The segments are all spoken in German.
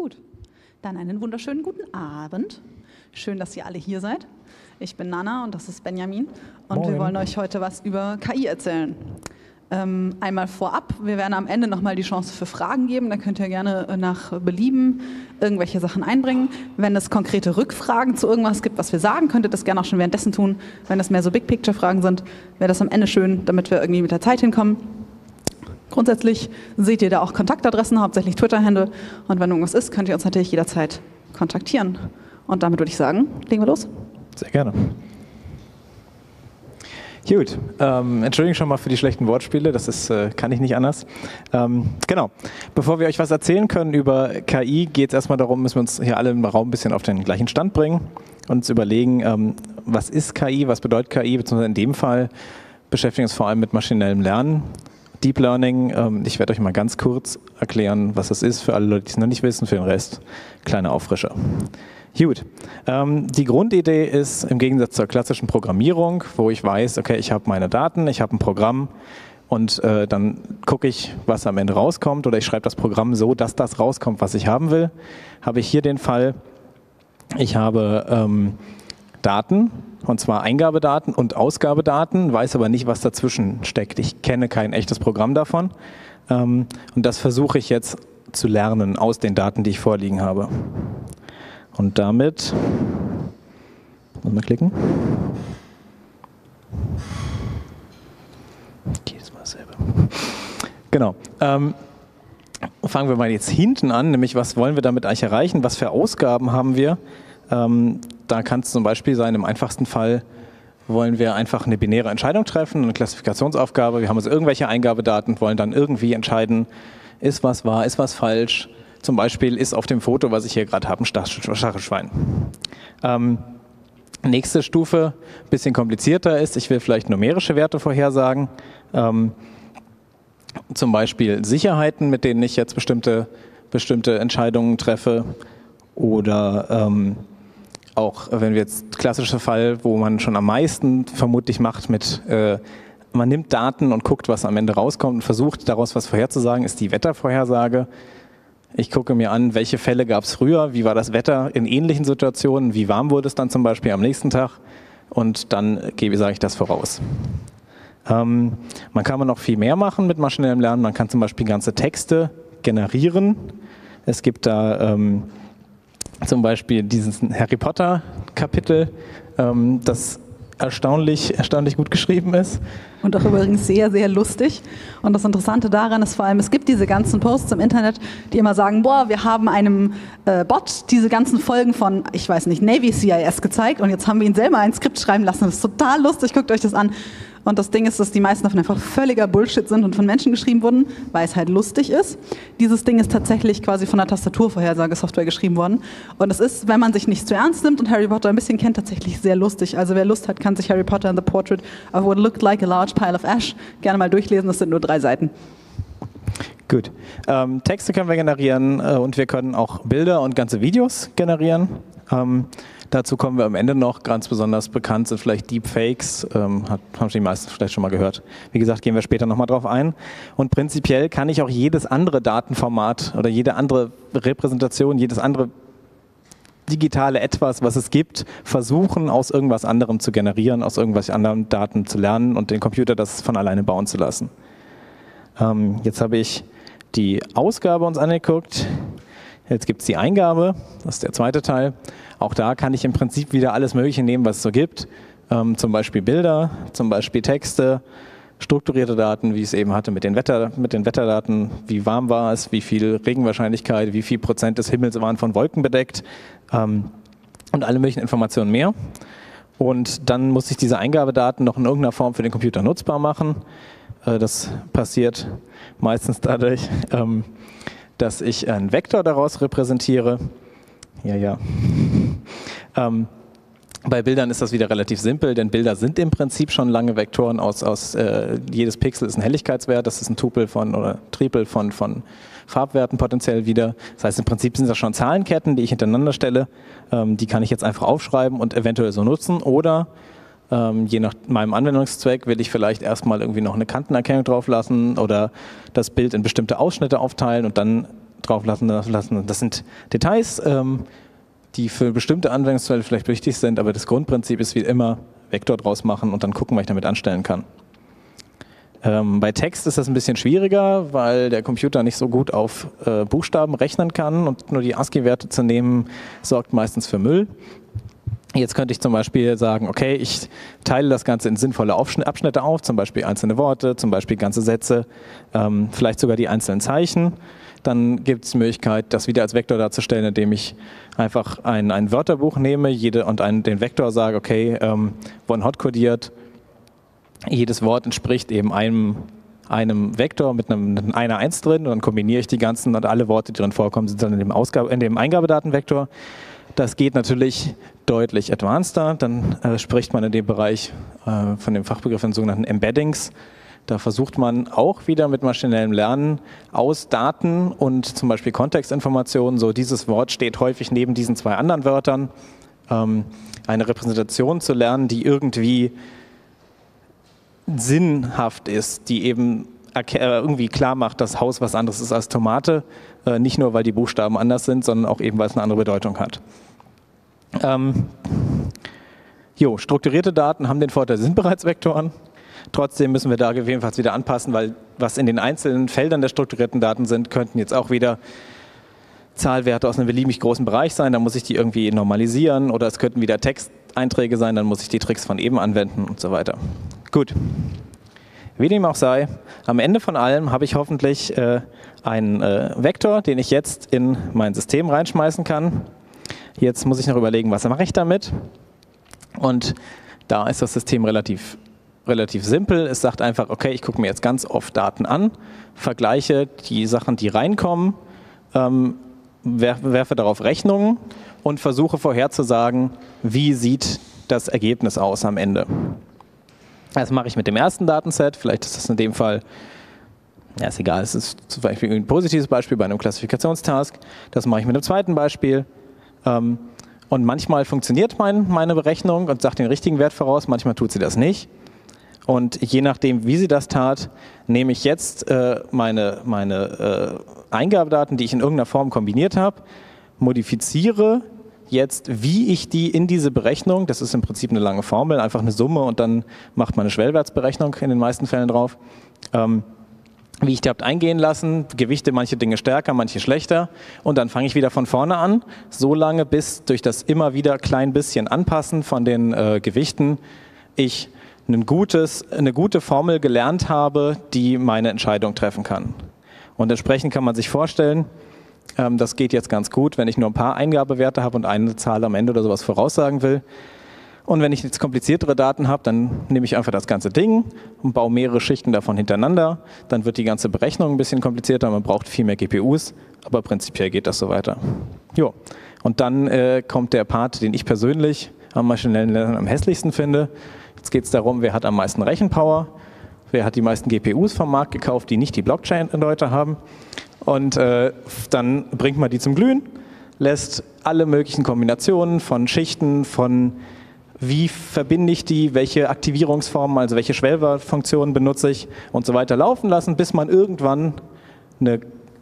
Gut, dann einen wunderschönen guten Abend. Schön, dass ihr alle hier seid. Ich bin Nana und das ist Benjamin und Moin. wir wollen euch heute was über KI erzählen. Ähm, einmal vorab, wir werden am Ende nochmal die Chance für Fragen geben. Da könnt ihr gerne äh, nach Belieben irgendwelche Sachen einbringen. Wenn es konkrete Rückfragen zu irgendwas gibt, was wir sagen, könnt ihr das gerne auch schon währenddessen tun. Wenn es mehr so Big-Picture-Fragen sind, wäre das am Ende schön, damit wir irgendwie mit der Zeit hinkommen. Grundsätzlich seht ihr da auch Kontaktadressen, hauptsächlich Twitter-Handle. Und wenn irgendwas ist, könnt ihr uns natürlich jederzeit kontaktieren. Und damit würde ich sagen, legen wir los. Sehr gerne. Gut, ähm, Entschuldigung schon mal für die schlechten Wortspiele, das ist, äh, kann ich nicht anders. Ähm, genau, bevor wir euch was erzählen können über KI, geht es erstmal darum, müssen wir uns hier alle im Raum ein bisschen auf den gleichen Stand bringen und uns überlegen, ähm, was ist KI, was bedeutet KI, beziehungsweise in dem Fall beschäftigen wir uns vor allem mit maschinellem Lernen, Deep Learning. Ähm, ich werde euch mal ganz kurz erklären, was das ist, für alle Leute, die es noch nicht wissen, für den Rest kleine Auffrischer. Gut. Ähm, die Grundidee ist im Gegensatz zur klassischen Programmierung, wo ich weiß, okay, ich habe meine Daten, ich habe ein Programm und äh, dann gucke ich, was am Ende rauskommt oder ich schreibe das Programm so, dass das rauskommt, was ich haben will, habe ich hier den Fall, ich habe ähm, Daten, und zwar Eingabedaten und Ausgabedaten, weiß aber nicht, was dazwischen steckt. Ich kenne kein echtes Programm davon ähm, und das versuche ich jetzt zu lernen aus den Daten, die ich vorliegen habe. Und damit, muss mal klicken. Jedes Mal dasselbe. Genau. Ähm, fangen wir mal jetzt hinten an, nämlich was wollen wir damit eigentlich erreichen? Was für Ausgaben haben wir? Ähm, da kann es zum Beispiel sein, im einfachsten Fall wollen wir einfach eine binäre Entscheidung treffen, eine Klassifikationsaufgabe. Wir haben also irgendwelche Eingabedaten, wollen dann irgendwie entscheiden, ist was wahr, ist was falsch. Zum Beispiel ist auf dem Foto, was ich hier gerade habe, ein Stachelschwein. Ähm, nächste Stufe, bisschen komplizierter ist, ich will vielleicht numerische Werte vorhersagen. Ähm, zum Beispiel Sicherheiten, mit denen ich jetzt bestimmte, bestimmte Entscheidungen treffe. Oder ähm, auch, wenn wir jetzt klassischer Fall, wo man schon am meisten vermutlich macht mit, äh, man nimmt Daten und guckt, was am Ende rauskommt und versucht daraus was vorherzusagen, ist die Wettervorhersage. Ich gucke mir an, welche Fälle gab es früher, wie war das Wetter in ähnlichen Situationen, wie warm wurde es dann zum Beispiel am nächsten Tag und dann gebe, sage ich das voraus. Ähm, man kann noch viel mehr machen mit maschinellem Lernen. Man kann zum Beispiel ganze Texte generieren. Es gibt da ähm, zum Beispiel dieses Harry Potter Kapitel, ähm, das erstaunlich, erstaunlich gut geschrieben ist. Und auch übrigens sehr, sehr lustig. Und das Interessante daran ist vor allem, es gibt diese ganzen Posts im Internet, die immer sagen, boah, wir haben einem äh, Bot diese ganzen Folgen von, ich weiß nicht, Navy CIS gezeigt und jetzt haben wir ihn selber ein Skript schreiben lassen. Das ist total lustig, guckt euch das an. Und das Ding ist, dass die meisten davon einfach völliger Bullshit sind und von Menschen geschrieben wurden, weil es halt lustig ist. Dieses Ding ist tatsächlich quasi von der Tastaturvorhersagesoftware geschrieben worden. Und es ist, wenn man sich nicht zu ernst nimmt und Harry Potter ein bisschen kennt, tatsächlich sehr lustig. Also wer Lust hat, kann sich Harry Potter and the Portrait of What Looked Like a Large Pile of Ash gerne mal durchlesen. Das sind nur drei Seiten. Gut. Ähm, Texte können wir generieren äh, und wir können auch Bilder und ganze Videos generieren. Ähm, dazu kommen wir am Ende noch. Ganz besonders bekannt sind vielleicht Deepfakes. Ähm, hat, haben die meisten vielleicht schon mal gehört. Wie gesagt, gehen wir später nochmal drauf ein. Und prinzipiell kann ich auch jedes andere Datenformat oder jede andere Repräsentation, jedes andere digitale Etwas, was es gibt, versuchen, aus irgendwas anderem zu generieren, aus irgendwelchen anderen Daten zu lernen und den Computer das von alleine bauen zu lassen. Ähm, jetzt habe ich die Ausgabe uns angeguckt. Jetzt gibt es die Eingabe, das ist der zweite Teil. Auch da kann ich im Prinzip wieder alles Mögliche nehmen, was es so gibt. Ähm, zum Beispiel Bilder, zum Beispiel Texte, strukturierte Daten, wie ich es eben hatte mit den, Wetter, mit den Wetterdaten, wie warm war es, wie viel Regenwahrscheinlichkeit, wie viel Prozent des Himmels waren von Wolken bedeckt ähm, und alle möglichen Informationen mehr. Und dann muss ich diese Eingabedaten noch in irgendeiner Form für den Computer nutzbar machen. Äh, das passiert meistens dadurch, ähm, dass ich einen Vektor daraus repräsentiere. Ja, ja. Ähm, bei Bildern ist das wieder relativ simpel, denn Bilder sind im Prinzip schon lange Vektoren aus, aus äh, jedes Pixel ist ein Helligkeitswert, das ist ein Tupel von oder Tripel von, von Farbwerten potenziell wieder. Das heißt, im Prinzip sind das schon Zahlenketten, die ich hintereinander stelle. Ähm, die kann ich jetzt einfach aufschreiben und eventuell so nutzen oder ähm, je nach meinem Anwendungszweck will ich vielleicht erstmal irgendwie noch eine Kantenerkennung drauf lassen oder das Bild in bestimmte Ausschnitte aufteilen und dann drauf lassen. lassen. Das sind Details, ähm, die für bestimmte Anwendungsfälle vielleicht wichtig sind, aber das Grundprinzip ist wie immer Vektor draus machen und dann gucken, was ich damit anstellen kann. Ähm, bei Text ist das ein bisschen schwieriger, weil der Computer nicht so gut auf äh, Buchstaben rechnen kann und nur die ASCII-Werte zu nehmen, sorgt meistens für Müll. Jetzt könnte ich zum Beispiel sagen, okay, ich teile das Ganze in sinnvolle Abschnitte auf, zum Beispiel einzelne Worte, zum Beispiel ganze Sätze, ähm, vielleicht sogar die einzelnen Zeichen. Dann gibt es die Möglichkeit, das wieder als Vektor darzustellen, indem ich einfach ein, ein Wörterbuch nehme jede, und einen, den Vektor sage, okay, ähm, one-hot kodiert, jedes Wort entspricht eben einem, einem Vektor mit einem, einer Eins drin und dann kombiniere ich die ganzen und alle Worte, die drin vorkommen, sind dann in dem, Ausgabe, in dem Eingabedatenvektor. Das geht natürlich deutlich advanceder. Dann äh, spricht man in dem Bereich äh, von dem Fachbegriff in sogenannten Embeddings. Da versucht man auch wieder mit maschinellem Lernen aus Daten und zum Beispiel Kontextinformationen, so dieses Wort steht häufig neben diesen zwei anderen Wörtern, ähm, eine Repräsentation zu lernen, die irgendwie sinnhaft ist, die eben äh, irgendwie klar macht, dass Haus was anderes ist als Tomate, äh, nicht nur weil die Buchstaben anders sind, sondern auch eben weil es eine andere Bedeutung hat. Ähm, jo, strukturierte Daten haben den Vorteil, sie sind bereits Vektoren. Trotzdem müssen wir da gegebenenfalls wieder anpassen, weil was in den einzelnen Feldern der strukturierten Daten sind, könnten jetzt auch wieder Zahlwerte aus einem beliebig großen Bereich sein. Da muss ich die irgendwie normalisieren oder es könnten wieder Texteinträge sein, dann muss ich die Tricks von eben anwenden und so weiter. Gut. Wie dem auch sei, am Ende von allem habe ich hoffentlich äh, einen äh, Vektor, den ich jetzt in mein System reinschmeißen kann. Jetzt muss ich noch überlegen, was mache ich damit. Und da ist das System relativ, relativ simpel. Es sagt einfach, okay, ich gucke mir jetzt ganz oft Daten an, vergleiche die Sachen, die reinkommen, ähm, werfe darauf Rechnungen und versuche vorherzusagen, wie sieht das Ergebnis aus am Ende. Das mache ich mit dem ersten Datenset. Vielleicht ist das in dem Fall, ja, ist egal, es ist zum Beispiel ein positives Beispiel bei einem Klassifikationstask. Das mache ich mit einem zweiten Beispiel. Ähm, und manchmal funktioniert mein, meine Berechnung und sagt den richtigen Wert voraus, manchmal tut sie das nicht. Und je nachdem, wie sie das tat, nehme ich jetzt äh, meine, meine äh, Eingabedaten, die ich in irgendeiner Form kombiniert habe, modifiziere jetzt, wie ich die in diese Berechnung, das ist im Prinzip eine lange Formel, einfach eine Summe und dann macht man eine Schwellwertsberechnung in den meisten Fällen drauf, ähm, wie ich die habt eingehen lassen, gewichte manche Dinge stärker, manche schlechter. Und dann fange ich wieder von vorne an, so lange bis durch das immer wieder klein bisschen Anpassen von den äh, Gewichten ich ein gutes, eine gute Formel gelernt habe, die meine Entscheidung treffen kann. Und entsprechend kann man sich vorstellen, ähm, das geht jetzt ganz gut, wenn ich nur ein paar Eingabewerte habe und eine Zahl am Ende oder sowas voraussagen will. Und wenn ich jetzt kompliziertere Daten habe, dann nehme ich einfach das ganze Ding und baue mehrere Schichten davon hintereinander. Dann wird die ganze Berechnung ein bisschen komplizierter, man braucht viel mehr GPUs, aber prinzipiell geht das so weiter. Jo. Und dann äh, kommt der Part, den ich persönlich am maschinellen Lernen am hässlichsten finde. Jetzt geht es darum, wer hat am meisten Rechenpower, wer hat die meisten GPUs vom Markt gekauft, die nicht die Blockchain-Leute haben. Und äh, dann bringt man die zum Glühen, lässt alle möglichen Kombinationen von Schichten, von wie verbinde ich die, welche Aktivierungsformen, also welche Schwellwertfunktionen benutze ich und so weiter laufen lassen, bis man irgendwann eine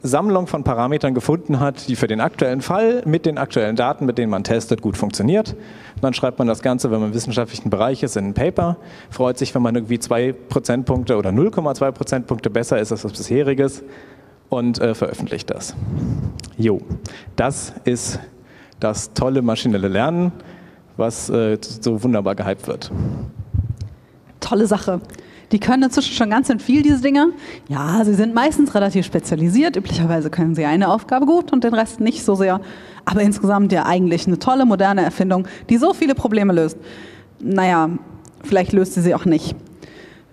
Sammlung von Parametern gefunden hat, die für den aktuellen Fall mit den aktuellen Daten, mit denen man testet, gut funktioniert. Und dann schreibt man das Ganze, wenn man im wissenschaftlichen Bereich ist, in ein Paper, freut sich, wenn man irgendwie zwei Prozentpunkte oder 0,2 Prozentpunkte besser ist als das bisheriges und äh, veröffentlicht das. Jo, das ist das tolle maschinelle Lernen, was äh, so wunderbar gehypt wird. Tolle Sache. Die können inzwischen schon ganz schön viel, diese Dinge. Ja, sie sind meistens relativ spezialisiert. Üblicherweise können sie eine Aufgabe gut und den Rest nicht so sehr. Aber insgesamt ja eigentlich eine tolle, moderne Erfindung, die so viele Probleme löst. Naja, vielleicht löst sie sie auch nicht.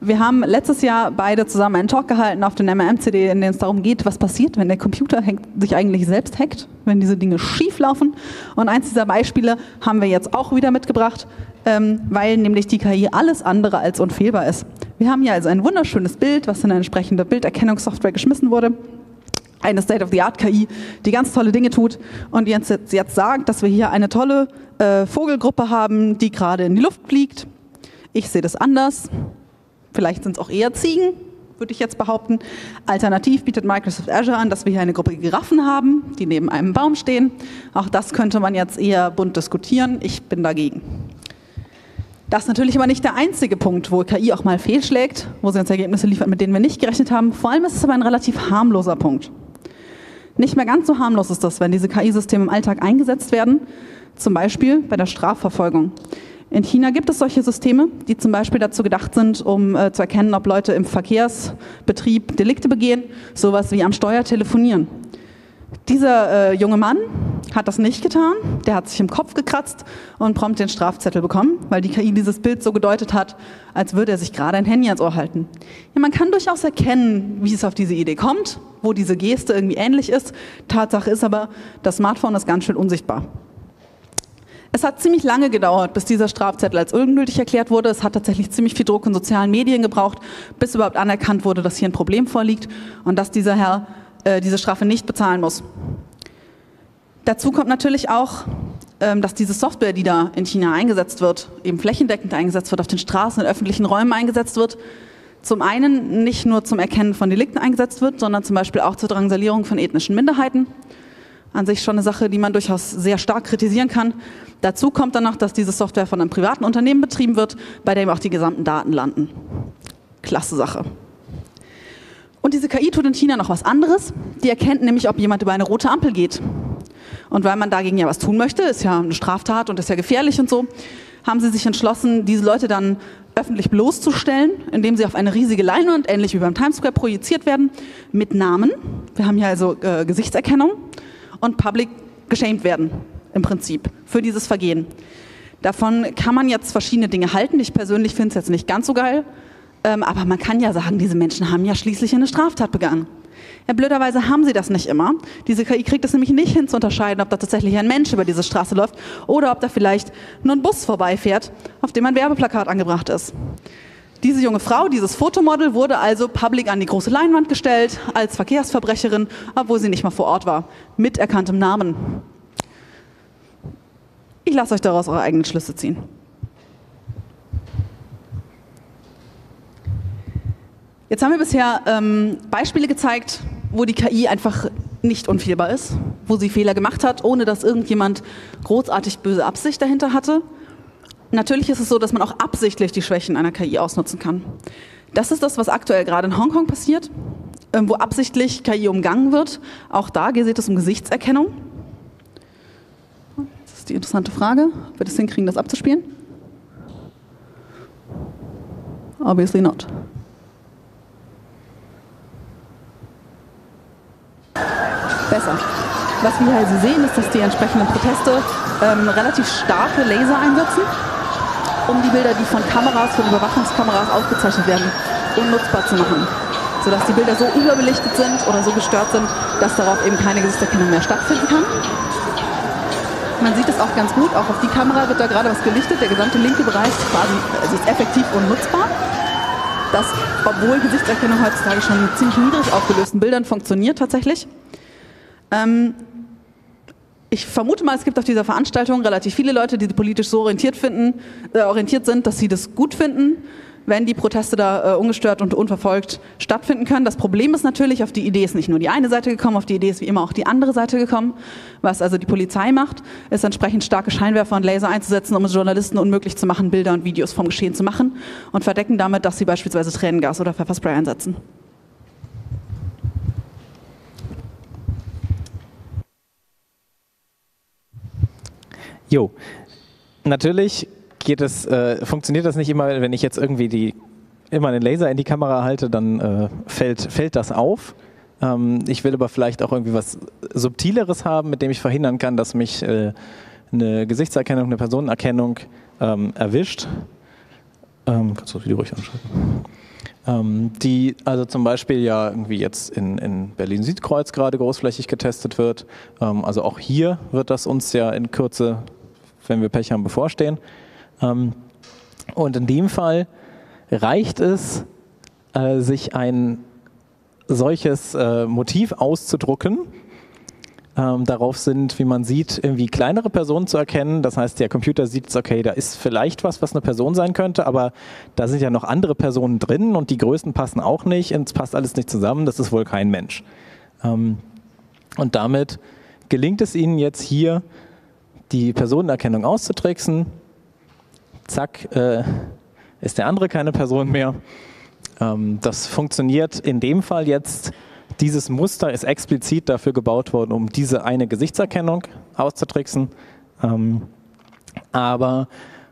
Wir haben letztes Jahr beide zusammen einen Talk gehalten auf den MRM-CD, in dem es darum geht, was passiert, wenn der Computer sich eigentlich selbst hackt, wenn diese Dinge schief laufen. Und eins dieser Beispiele haben wir jetzt auch wieder mitgebracht, ähm, weil nämlich die KI alles andere als unfehlbar ist. Wir haben hier also ein wunderschönes Bild, was in eine entsprechende Bilderkennungssoftware geschmissen wurde eine State-of-the-Art-KI, die ganz tolle Dinge tut und jetzt, jetzt sagt, dass wir hier eine tolle äh, Vogelgruppe haben, die gerade in die Luft fliegt. Ich sehe das anders. Vielleicht sind es auch eher Ziegen. würde ich jetzt behaupten. Alternativ bietet Microsoft Azure an, dass wir hier eine Gruppe Giraffen haben, die neben einem Baum stehen. Auch das könnte man jetzt eher bunt diskutieren. Ich bin dagegen. Das ist natürlich aber nicht der einzige Punkt, wo KI auch mal fehlschlägt, wo sie uns Ergebnisse liefert, mit denen wir nicht gerechnet haben. Vor allem ist es aber ein relativ harmloser Punkt. Nicht mehr ganz so harmlos ist das, wenn diese KI-Systeme im Alltag eingesetzt werden, zum Beispiel bei der Strafverfolgung. In China gibt es solche Systeme, die zum Beispiel dazu gedacht sind, um äh, zu erkennen, ob Leute im Verkehrsbetrieb Delikte begehen, sowas wie am Steuer telefonieren. Dieser äh, junge Mann hat das nicht getan, der hat sich im Kopf gekratzt und prompt den Strafzettel bekommen, weil die KI dieses Bild so gedeutet hat, als würde er sich gerade ein Handy ans Ohr halten. Ja, man kann durchaus erkennen, wie es auf diese Idee kommt, wo diese Geste irgendwie ähnlich ist. Tatsache ist aber, das Smartphone ist ganz schön unsichtbar. Es hat ziemlich lange gedauert, bis dieser Strafzettel als ungültig erklärt wurde. Es hat tatsächlich ziemlich viel Druck in sozialen Medien gebraucht, bis überhaupt anerkannt wurde, dass hier ein Problem vorliegt und dass dieser Herr äh, diese Strafe nicht bezahlen muss. Dazu kommt natürlich auch, ähm, dass diese Software, die da in China eingesetzt wird, eben flächendeckend eingesetzt wird, auf den Straßen, in öffentlichen Räumen eingesetzt wird, zum einen nicht nur zum Erkennen von Delikten eingesetzt wird, sondern zum Beispiel auch zur Drangsalierung von ethnischen Minderheiten. An sich schon eine Sache, die man durchaus sehr stark kritisieren kann. Dazu kommt dann noch, dass diese Software von einem privaten Unternehmen betrieben wird, bei dem auch die gesamten Daten landen. Klasse Sache. Und diese KI tut in China noch was anderes. Die erkennt nämlich, ob jemand über eine rote Ampel geht. Und weil man dagegen ja was tun möchte, ist ja eine Straftat und ist ja gefährlich und so, haben sie sich entschlossen, diese Leute dann öffentlich bloßzustellen, indem sie auf eine riesige Leinwand, ähnlich wie beim Times Square, projiziert werden, mit Namen. Wir haben hier also äh, Gesichtserkennung und public geschämt werden, im Prinzip, für dieses Vergehen. Davon kann man jetzt verschiedene Dinge halten. Ich persönlich finde es jetzt nicht ganz so geil. Ähm, aber man kann ja sagen, diese Menschen haben ja schließlich eine Straftat begangen. Ja, blöderweise haben sie das nicht immer. Diese KI kriegt es nämlich nicht hin zu unterscheiden, ob da tatsächlich ein Mensch über diese Straße läuft oder ob da vielleicht nur ein Bus vorbeifährt, auf dem ein Werbeplakat angebracht ist. Diese junge Frau, dieses Fotomodel, wurde also public an die große Leinwand gestellt als Verkehrsverbrecherin, obwohl sie nicht mal vor Ort war, mit erkanntem Namen. Ich lasse euch daraus eure eigenen Schlüsse ziehen. Jetzt haben wir bisher ähm, Beispiele gezeigt, wo die KI einfach nicht unfehlbar ist, wo sie Fehler gemacht hat, ohne dass irgendjemand großartig böse Absicht dahinter hatte. Natürlich ist es so, dass man auch absichtlich die Schwächen einer KI ausnutzen kann. Das ist das, was aktuell gerade in Hongkong passiert, ähm, wo absichtlich KI umgangen wird. Auch da geht es um Gesichtserkennung. Das ist die interessante Frage, ob wir das hinkriegen, das abzuspielen. Obviously not. Besser. Was wir also sehen, ist, dass die entsprechenden Proteste ähm, relativ starke Laser einsetzen, um die Bilder, die von Kameras, von Überwachungskameras aufgezeichnet werden, unnutzbar zu machen. Sodass die Bilder so überbelichtet sind oder so gestört sind, dass darauf eben keine Gesichtserkennung mehr stattfinden kann. Man sieht es auch ganz gut, auch auf die Kamera wird da gerade was gelichtet. Der gesamte linke Bereich ist quasi also ist effektiv unnutzbar. Das, obwohl Gesichtserkennung heutzutage schon mit ziemlich niedrig aufgelösten Bildern funktioniert tatsächlich. Ähm, ich vermute mal, es gibt auf dieser Veranstaltung relativ viele Leute, die politisch so orientiert, finden, äh, orientiert sind, dass sie das gut finden, wenn die Proteste da äh, ungestört und unverfolgt stattfinden können. Das Problem ist natürlich, auf die Idee ist nicht nur die eine Seite gekommen, auf die Idee ist wie immer auch die andere Seite gekommen. Was also die Polizei macht, ist entsprechend starke Scheinwerfer und Laser einzusetzen, um es Journalisten unmöglich zu machen, Bilder und Videos vom Geschehen zu machen und verdecken damit, dass sie beispielsweise Tränengas oder Pfefferspray einsetzen. Jo, natürlich geht es, äh, funktioniert das nicht immer, wenn ich jetzt irgendwie die, immer einen Laser in die Kamera halte, dann äh, fällt, fällt das auf. Ähm, ich will aber vielleicht auch irgendwie was Subtileres haben, mit dem ich verhindern kann, dass mich äh, eine Gesichtserkennung, eine Personenerkennung ähm, erwischt. Ähm, kannst du das Video ruhig anschalten? Ähm, die also zum Beispiel ja irgendwie jetzt in, in Berlin-Südkreuz gerade großflächig getestet wird. Ähm, also auch hier wird das uns ja in Kürze wenn wir Pech haben, bevorstehen. Ähm, und in dem Fall reicht es, äh, sich ein solches äh, Motiv auszudrucken ähm, darauf sind, wie man sieht, irgendwie kleinere Personen zu erkennen. Das heißt, der Computer sieht, okay, da ist vielleicht was, was eine Person sein könnte, aber da sind ja noch andere Personen drin und die Größen passen auch nicht und es passt alles nicht zusammen. Das ist wohl kein Mensch. Ähm, und damit gelingt es Ihnen jetzt hier, die Personenerkennung auszutricksen. Zack, äh, ist der andere keine Person mehr. Ähm, das funktioniert in dem Fall jetzt dieses Muster ist explizit dafür gebaut worden, um diese eine Gesichtserkennung auszutricksen. Ähm, aber,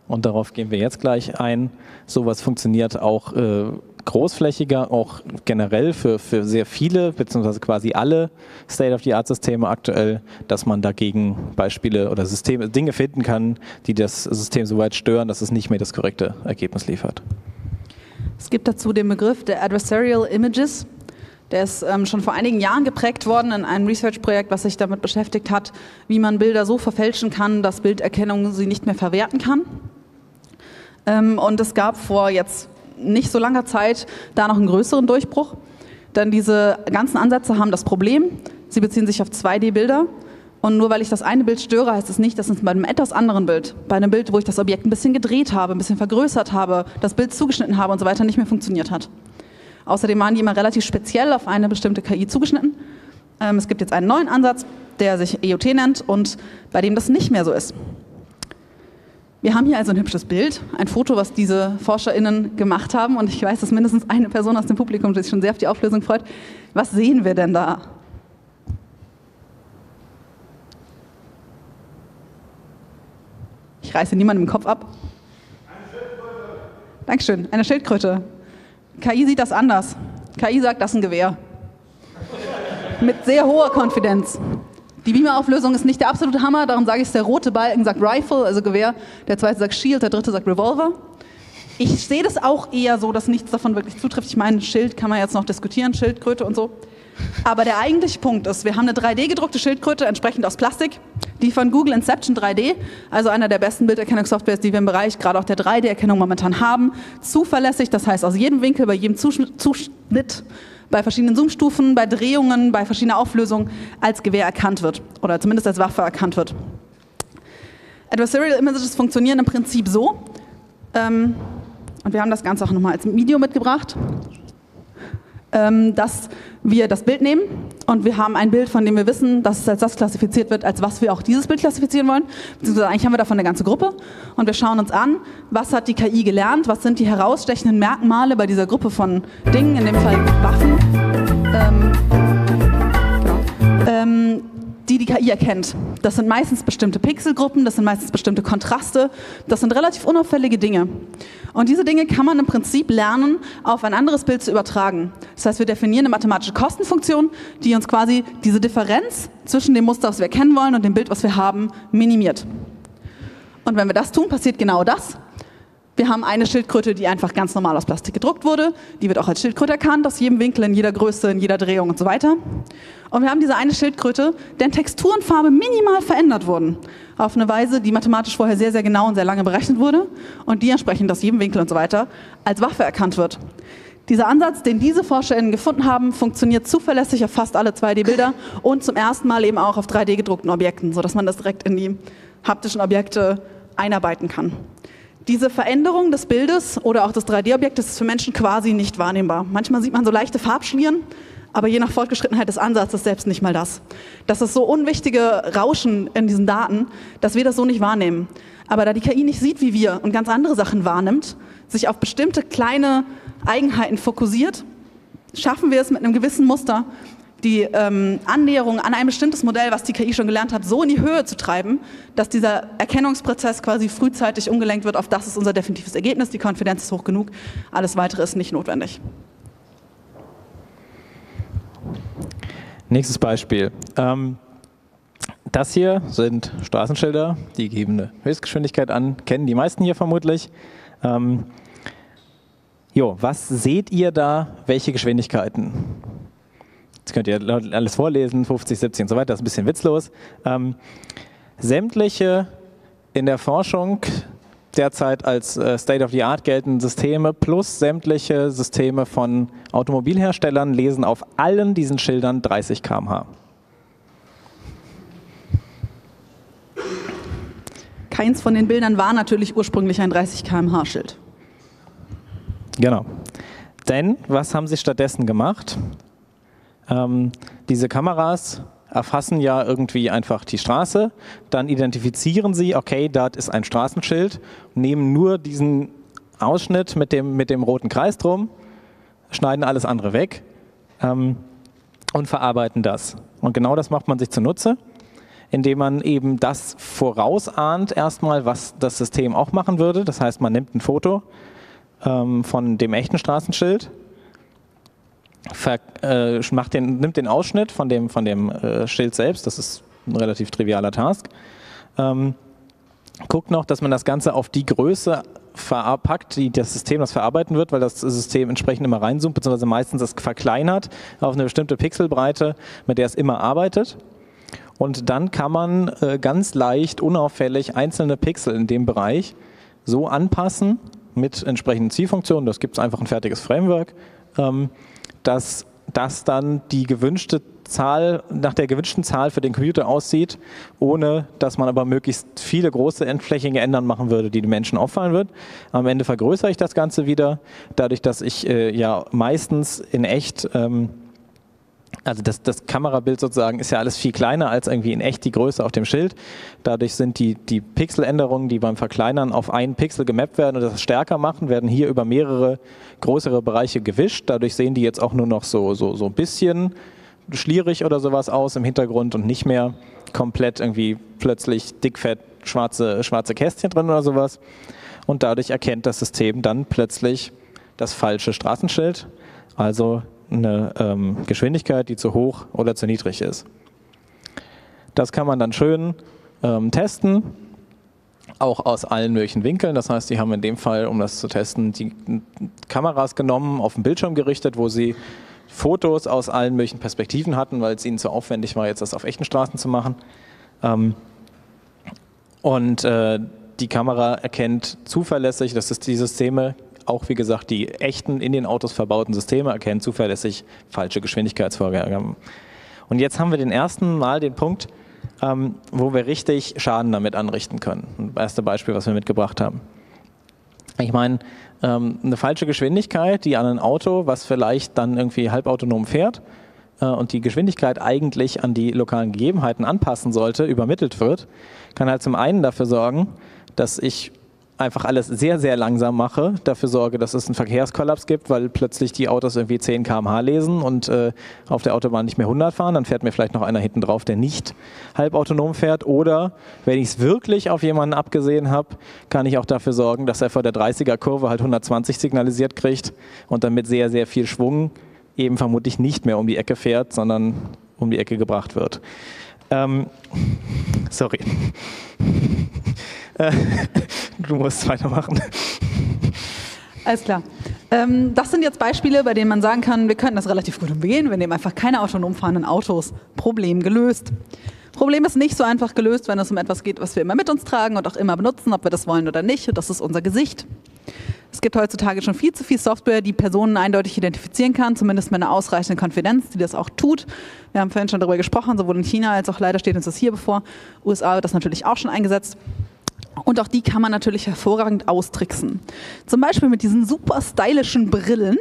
und darauf gehen wir jetzt gleich ein, sowas funktioniert auch äh, großflächiger, auch generell für, für sehr viele, beziehungsweise quasi alle State-of-the-Art-Systeme aktuell, dass man dagegen Beispiele oder Systeme, Dinge finden kann, die das System so weit stören, dass es nicht mehr das korrekte Ergebnis liefert. Es gibt dazu den Begriff der Adversarial Images. Der ist ähm, schon vor einigen Jahren geprägt worden in einem Research-Projekt, was sich damit beschäftigt hat, wie man Bilder so verfälschen kann, dass Bilderkennung sie nicht mehr verwerten kann. Ähm, und es gab vor jetzt nicht so langer Zeit da noch einen größeren Durchbruch. Denn diese ganzen Ansätze haben das Problem, sie beziehen sich auf 2D-Bilder. Und nur weil ich das eine Bild störe, heißt es das nicht, dass es bei einem etwas anderen Bild, bei einem Bild, wo ich das Objekt ein bisschen gedreht habe, ein bisschen vergrößert habe, das Bild zugeschnitten habe und so weiter, nicht mehr funktioniert hat. Außerdem waren die immer relativ speziell auf eine bestimmte KI zugeschnitten. Ähm, es gibt jetzt einen neuen Ansatz, der sich EOT nennt und bei dem das nicht mehr so ist. Wir haben hier also ein hübsches Bild, ein Foto, was diese ForscherInnen gemacht haben und ich weiß, dass mindestens eine Person aus dem Publikum sich schon sehr auf die Auflösung freut. Was sehen wir denn da? Ich reiße niemandem den Kopf ab. Eine Schildkröte. Dankeschön, eine Schildkröte. KI sieht das anders. KI sagt, das ist ein Gewehr. Mit sehr hoher Konfidenz. Die Beamer-Auflösung ist nicht der absolute Hammer, darum sage ich es, der rote Balken sagt Rifle, also Gewehr, der zweite sagt Shield, der dritte sagt Revolver. Ich sehe das auch eher so, dass nichts davon wirklich zutrifft. Ich meine, Schild kann man jetzt noch diskutieren, Schildkröte und so. Aber der eigentliche Punkt ist, wir haben eine 3D-gedruckte Schildkröte, entsprechend aus Plastik, die von Google Inception 3D, also einer der besten Bilderkennungssoftwares, die wir im Bereich gerade auch der 3D-Erkennung momentan haben, zuverlässig, das heißt aus jedem Winkel, bei jedem Zuschnitt, bei verschiedenen Zoomstufen, bei Drehungen, bei verschiedener Auflösung als Gewehr erkannt wird oder zumindest als Waffe erkannt wird. Adversarial Images funktionieren im Prinzip so, ähm, und wir haben das Ganze auch nochmal als Video mitgebracht. Ähm, dass wir das Bild nehmen und wir haben ein Bild, von dem wir wissen, dass es als das klassifiziert wird, als was wir auch dieses Bild klassifizieren wollen. Beziehungsweise eigentlich haben wir davon eine ganze Gruppe und wir schauen uns an, was hat die KI gelernt, was sind die herausstechenden Merkmale bei dieser Gruppe von Dingen, in dem Fall Waffen. Ähm, genau. ähm, die die KI erkennt. Das sind meistens bestimmte Pixelgruppen, das sind meistens bestimmte Kontraste, das sind relativ unauffällige Dinge. Und diese Dinge kann man im Prinzip lernen, auf ein anderes Bild zu übertragen. Das heißt, wir definieren eine mathematische Kostenfunktion, die uns quasi diese Differenz zwischen dem Muster, was wir erkennen wollen, und dem Bild, was wir haben, minimiert. Und wenn wir das tun, passiert genau das. Wir haben eine Schildkröte, die einfach ganz normal aus Plastik gedruckt wurde. Die wird auch als Schildkröte erkannt, aus jedem Winkel, in jeder Größe, in jeder Drehung und so weiter. Und wir haben diese eine Schildkröte, deren Textur und Farbe minimal verändert wurden. Auf eine Weise, die mathematisch vorher sehr, sehr genau und sehr lange berechnet wurde und die entsprechend aus jedem Winkel und so weiter als Waffe erkannt wird. Dieser Ansatz, den diese ForscherInnen gefunden haben, funktioniert zuverlässig auf fast alle 2D-Bilder und zum ersten Mal eben auch auf 3D-gedruckten Objekten, sodass man das direkt in die haptischen Objekte einarbeiten kann. Diese Veränderung des Bildes oder auch des 3D-Objektes ist für Menschen quasi nicht wahrnehmbar. Manchmal sieht man so leichte Farbschlieren, aber je nach Fortgeschrittenheit des Ansatzes selbst nicht mal das. Das ist so unwichtige Rauschen in diesen Daten, dass wir das so nicht wahrnehmen. Aber da die KI nicht sieht wie wir und ganz andere Sachen wahrnimmt, sich auf bestimmte kleine Eigenheiten fokussiert, schaffen wir es mit einem gewissen Muster, die ähm, Annäherung an ein bestimmtes Modell, was die KI schon gelernt hat, so in die Höhe zu treiben, dass dieser Erkennungsprozess quasi frühzeitig umgelenkt wird auf das ist unser definitives Ergebnis, die Konfidenz ist hoch genug, alles weitere ist nicht notwendig. Nächstes Beispiel. Ähm, das hier sind Straßenschilder, die geben eine Höchstgeschwindigkeit an, kennen die meisten hier vermutlich. Ähm, jo, was seht ihr da? Welche Geschwindigkeiten? das könnt ihr alles vorlesen, 50, 70 und so weiter, das ist ein bisschen witzlos. Ähm, sämtliche in der Forschung derzeit als äh, State-of-the-Art geltenden Systeme plus sämtliche Systeme von Automobilherstellern lesen auf allen diesen Schildern 30 km/h. Keins von den Bildern war natürlich ursprünglich ein 30 km/h Schild. Genau. Denn was haben sie stattdessen gemacht? Ähm, diese Kameras erfassen ja irgendwie einfach die Straße, dann identifizieren sie, okay, dort ist ein Straßenschild, nehmen nur diesen Ausschnitt mit dem, mit dem roten Kreis drum, schneiden alles andere weg ähm, und verarbeiten das. Und genau das macht man sich zunutze, indem man eben das vorausahnt erstmal, was das System auch machen würde. Das heißt, man nimmt ein Foto ähm, von dem echten Straßenschild, ver, äh, macht den, nimmt den Ausschnitt von dem, von dem äh, Schild selbst, das ist ein relativ trivialer Task, ähm, guckt noch, dass man das Ganze auf die Größe verpackt, die das System das verarbeiten wird, weil das System entsprechend immer reinzoomt, beziehungsweise meistens das verkleinert auf eine bestimmte Pixelbreite, mit der es immer arbeitet. Und dann kann man äh, ganz leicht, unauffällig einzelne Pixel in dem Bereich so anpassen mit entsprechenden Zielfunktionen, das gibt es einfach ein fertiges Framework, ähm, dass das dann die gewünschte Zahl, nach der gewünschten Zahl für den Computer aussieht, ohne dass man aber möglichst viele große endflächige Ändern machen würde, die den Menschen auffallen wird. Am Ende vergrößere ich das Ganze wieder, dadurch, dass ich äh, ja meistens in echt ähm, also das, das, Kamerabild sozusagen ist ja alles viel kleiner als irgendwie in echt die Größe auf dem Schild. Dadurch sind die, die Pixeländerungen, die beim Verkleinern auf einen Pixel gemappt werden und das stärker machen, werden hier über mehrere größere Bereiche gewischt. Dadurch sehen die jetzt auch nur noch so, so, so ein bisschen schlierig oder sowas aus im Hintergrund und nicht mehr komplett irgendwie plötzlich dickfett schwarze, schwarze Kästchen drin oder sowas. Und dadurch erkennt das System dann plötzlich das falsche Straßenschild. Also eine ähm, Geschwindigkeit, die zu hoch oder zu niedrig ist. Das kann man dann schön ähm, testen, auch aus allen möglichen Winkeln. Das heißt, die haben in dem Fall, um das zu testen, die Kameras genommen, auf den Bildschirm gerichtet, wo sie Fotos aus allen möglichen Perspektiven hatten, weil es ihnen zu aufwendig war, jetzt das auf echten Straßen zu machen. Ähm, und äh, die Kamera erkennt zuverlässig, dass es die Systeme auch wie gesagt die echten in den Autos verbauten Systeme erkennen zuverlässig falsche Geschwindigkeitsvorgaben. Und jetzt haben wir den ersten Mal den Punkt, ähm, wo wir richtig Schaden damit anrichten können. Das erste Beispiel, was wir mitgebracht haben. Ich meine, ähm, eine falsche Geschwindigkeit, die an ein Auto, was vielleicht dann irgendwie halbautonom fährt äh, und die Geschwindigkeit eigentlich an die lokalen Gegebenheiten anpassen sollte, übermittelt wird, kann halt zum einen dafür sorgen, dass ich einfach alles sehr, sehr langsam mache, dafür sorge, dass es einen Verkehrskollaps gibt, weil plötzlich die Autos irgendwie 10 km/h lesen und äh, auf der Autobahn nicht mehr 100 fahren, dann fährt mir vielleicht noch einer hinten drauf, der nicht halbautonom fährt. Oder wenn ich es wirklich auf jemanden abgesehen habe, kann ich auch dafür sorgen, dass er vor der 30er-Kurve halt 120 signalisiert kriegt und dann mit sehr, sehr viel Schwung eben vermutlich nicht mehr um die Ecke fährt, sondern um die Ecke gebracht wird. Ähm, sorry. Äh, du musst weitermachen. Alles klar. Ähm, das sind jetzt Beispiele, bei denen man sagen kann, wir können das relativ gut umgehen. Wir nehmen einfach keine autonom fahrenden Autos. Problem gelöst. Problem ist nicht so einfach gelöst, wenn es um etwas geht, was wir immer mit uns tragen und auch immer benutzen, ob wir das wollen oder nicht. Und das ist unser Gesicht. Es gibt heutzutage schon viel zu viel Software, die Personen eindeutig identifizieren kann, zumindest mit einer ausreichenden Konfidenz, die das auch tut. Wir haben vorhin schon darüber gesprochen, sowohl in China als auch leider steht uns das hier bevor. USA wird das natürlich auch schon eingesetzt. Und auch die kann man natürlich hervorragend austricksen. Zum Beispiel mit diesen super stylischen Brillen,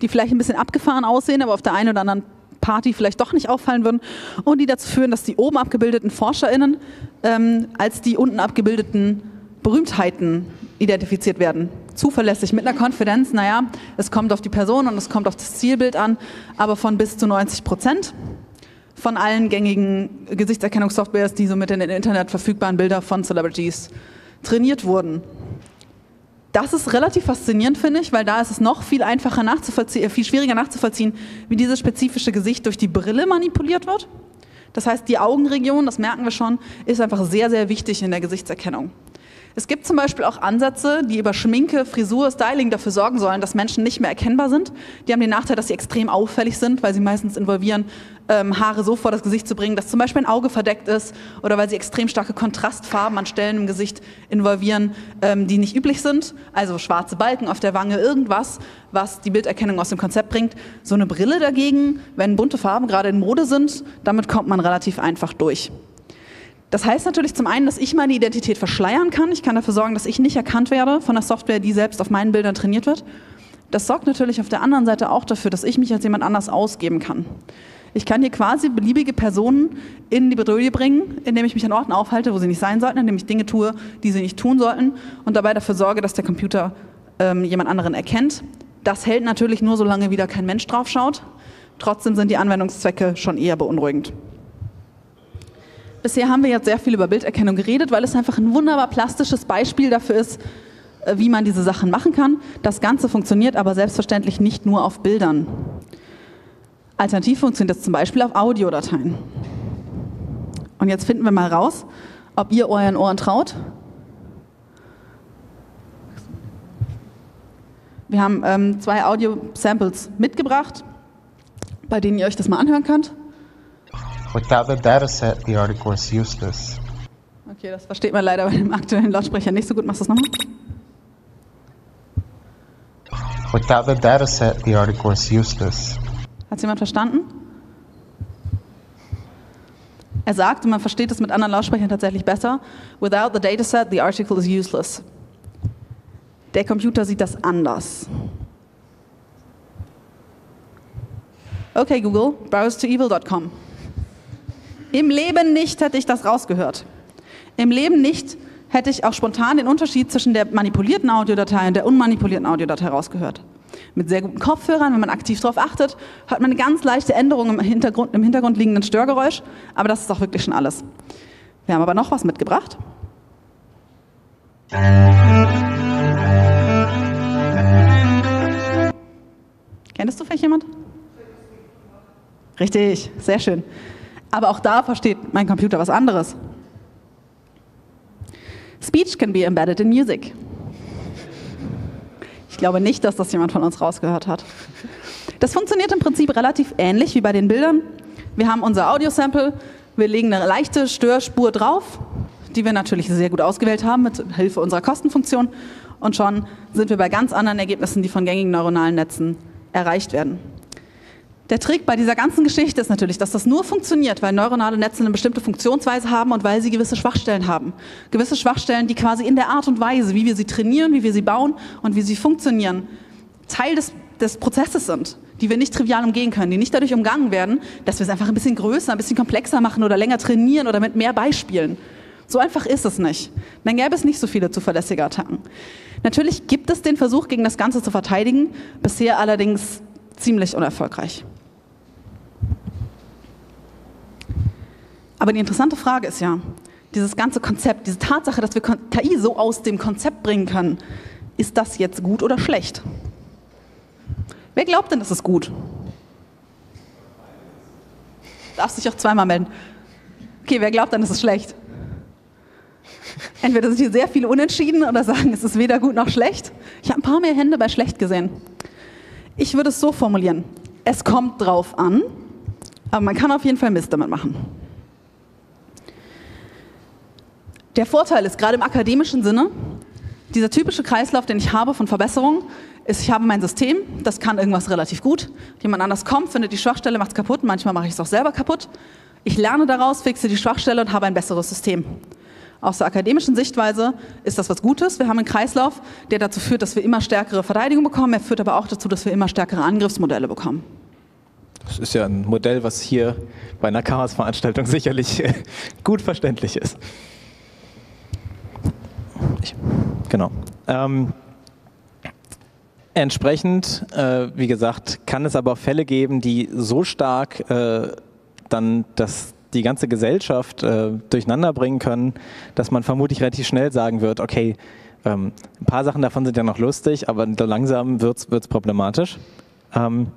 die vielleicht ein bisschen abgefahren aussehen, aber auf der einen oder anderen Party vielleicht doch nicht auffallen würden und die dazu führen, dass die oben abgebildeten ForscherInnen ähm, als die unten abgebildeten Berühmtheiten identifiziert werden. Zuverlässig mit einer Konfidenz, naja, es kommt auf die Person und es kommt auf das Zielbild an, aber von bis zu 90 Prozent von allen gängigen Gesichtserkennungssoftwares, die so mit den Internet verfügbaren Bilder von Celebrities trainiert wurden. Das ist relativ faszinierend, finde ich, weil da ist es noch viel einfacher nachzuvollziehen, äh, viel schwieriger nachzuvollziehen, wie dieses spezifische Gesicht durch die Brille manipuliert wird. Das heißt, die Augenregion, das merken wir schon, ist einfach sehr, sehr wichtig in der Gesichtserkennung. Es gibt zum Beispiel auch Ansätze, die über Schminke, Frisur, Styling dafür sorgen sollen, dass Menschen nicht mehr erkennbar sind. Die haben den Nachteil, dass sie extrem auffällig sind, weil sie meistens involvieren, ähm, Haare so vor das Gesicht zu bringen, dass zum Beispiel ein Auge verdeckt ist oder weil sie extrem starke Kontrastfarben an Stellen im Gesicht involvieren, ähm, die nicht üblich sind. Also schwarze Balken auf der Wange, irgendwas, was die Bilderkennung aus dem Konzept bringt. So eine Brille dagegen, wenn bunte Farben gerade in Mode sind, damit kommt man relativ einfach durch. Das heißt natürlich zum einen, dass ich meine Identität verschleiern kann. Ich kann dafür sorgen, dass ich nicht erkannt werde von der Software, die selbst auf meinen Bildern trainiert wird. Das sorgt natürlich auf der anderen Seite auch dafür, dass ich mich als jemand anders ausgeben kann. Ich kann hier quasi beliebige Personen in die Bedrohung bringen, indem ich mich an Orten aufhalte, wo sie nicht sein sollten, indem ich Dinge tue, die sie nicht tun sollten und dabei dafür sorge, dass der Computer ähm, jemand anderen erkennt. Das hält natürlich nur, solange wieder kein Mensch drauf schaut. Trotzdem sind die Anwendungszwecke schon eher beunruhigend. Bisher haben wir jetzt sehr viel über Bilderkennung geredet, weil es einfach ein wunderbar plastisches Beispiel dafür ist, äh, wie man diese Sachen machen kann. Das Ganze funktioniert aber selbstverständlich nicht nur auf Bildern. Alternativ funktioniert das zum Beispiel auf Audiodateien. Und jetzt finden wir mal raus, ob ihr euren Ohren traut. Wir haben ähm, zwei Audio-Samples mitgebracht, bei denen ihr euch das mal anhören könnt. Without the dataset, the article is useless. Okay, das versteht man leider bei dem aktuellen Lautsprecher nicht so gut. Machst du das nochmal? Without the dataset, the article is useless. Hat jemand verstanden? Er sagt, und man versteht es mit anderen Lautsprechern tatsächlich besser, without the dataset, the article is useless. Der Computer sieht das anders. Okay, Google, browse to evil.com. Im Leben nicht hätte ich das rausgehört. Im Leben nicht hätte ich auch spontan den Unterschied zwischen der manipulierten Audiodatei und der unmanipulierten Audiodatei rausgehört. Mit sehr guten Kopfhörern, wenn man aktiv darauf achtet, hört man eine ganz leichte Änderung im Hintergrund, im Hintergrund liegenden Störgeräusch, aber das ist auch wirklich schon alles. Wir haben aber noch was mitgebracht. Kennst du vielleicht jemand? Richtig, sehr schön. Aber auch da versteht mein Computer was anderes. Speech can be embedded in music. Ich glaube nicht, dass das jemand von uns rausgehört hat. Das funktioniert im Prinzip relativ ähnlich wie bei den Bildern. Wir haben unser Audio-Sample, wir legen eine leichte Störspur drauf, die wir natürlich sehr gut ausgewählt haben mit Hilfe unserer Kostenfunktion. Und schon sind wir bei ganz anderen Ergebnissen, die von gängigen neuronalen Netzen erreicht werden. Der Trick bei dieser ganzen Geschichte ist natürlich, dass das nur funktioniert, weil neuronale Netze eine bestimmte Funktionsweise haben und weil sie gewisse Schwachstellen haben. Gewisse Schwachstellen, die quasi in der Art und Weise, wie wir sie trainieren, wie wir sie bauen und wie sie funktionieren, Teil des, des Prozesses sind, die wir nicht trivial umgehen können, die nicht dadurch umgangen werden, dass wir es einfach ein bisschen größer, ein bisschen komplexer machen oder länger trainieren oder mit mehr Beispielen. So einfach ist es nicht. Dann gäbe es nicht so viele zuverlässige Attacken. Natürlich gibt es den Versuch, gegen das Ganze zu verteidigen, bisher allerdings ziemlich unerfolgreich. Aber die interessante Frage ist ja, dieses ganze Konzept, diese Tatsache, dass wir KI so aus dem Konzept bringen können, ist das jetzt gut oder schlecht? Wer glaubt denn, das ist gut? Darf sich auch zweimal melden. Okay, wer glaubt dann, das ist schlecht? Entweder sind hier sehr viele Unentschieden oder sagen, es ist weder gut noch schlecht. Ich habe ein paar mehr Hände bei schlecht gesehen. Ich würde es so formulieren. Es kommt drauf an, aber man kann auf jeden Fall Mist damit machen. Der Vorteil ist gerade im akademischen Sinne, dieser typische Kreislauf, den ich habe von Verbesserung, ist, ich habe mein System, das kann irgendwas relativ gut. Jemand anders kommt, findet die Schwachstelle, macht es kaputt. Manchmal mache ich es auch selber kaputt. Ich lerne daraus, fixe die Schwachstelle und habe ein besseres System. Aus der akademischen Sichtweise ist das was Gutes. Wir haben einen Kreislauf, der dazu führt, dass wir immer stärkere Verteidigung bekommen. Er führt aber auch dazu, dass wir immer stärkere Angriffsmodelle bekommen. Das ist ja ein Modell, was hier bei einer Chaos-Veranstaltung sicherlich gut verständlich ist. Ich, genau. Ähm, entsprechend, äh, wie gesagt, kann es aber auch Fälle geben, die so stark äh, dann das, die ganze Gesellschaft äh, durcheinander bringen können, dass man vermutlich relativ schnell sagen wird, okay, ähm, ein paar Sachen davon sind ja noch lustig, aber langsam wird es problematisch. Ähm,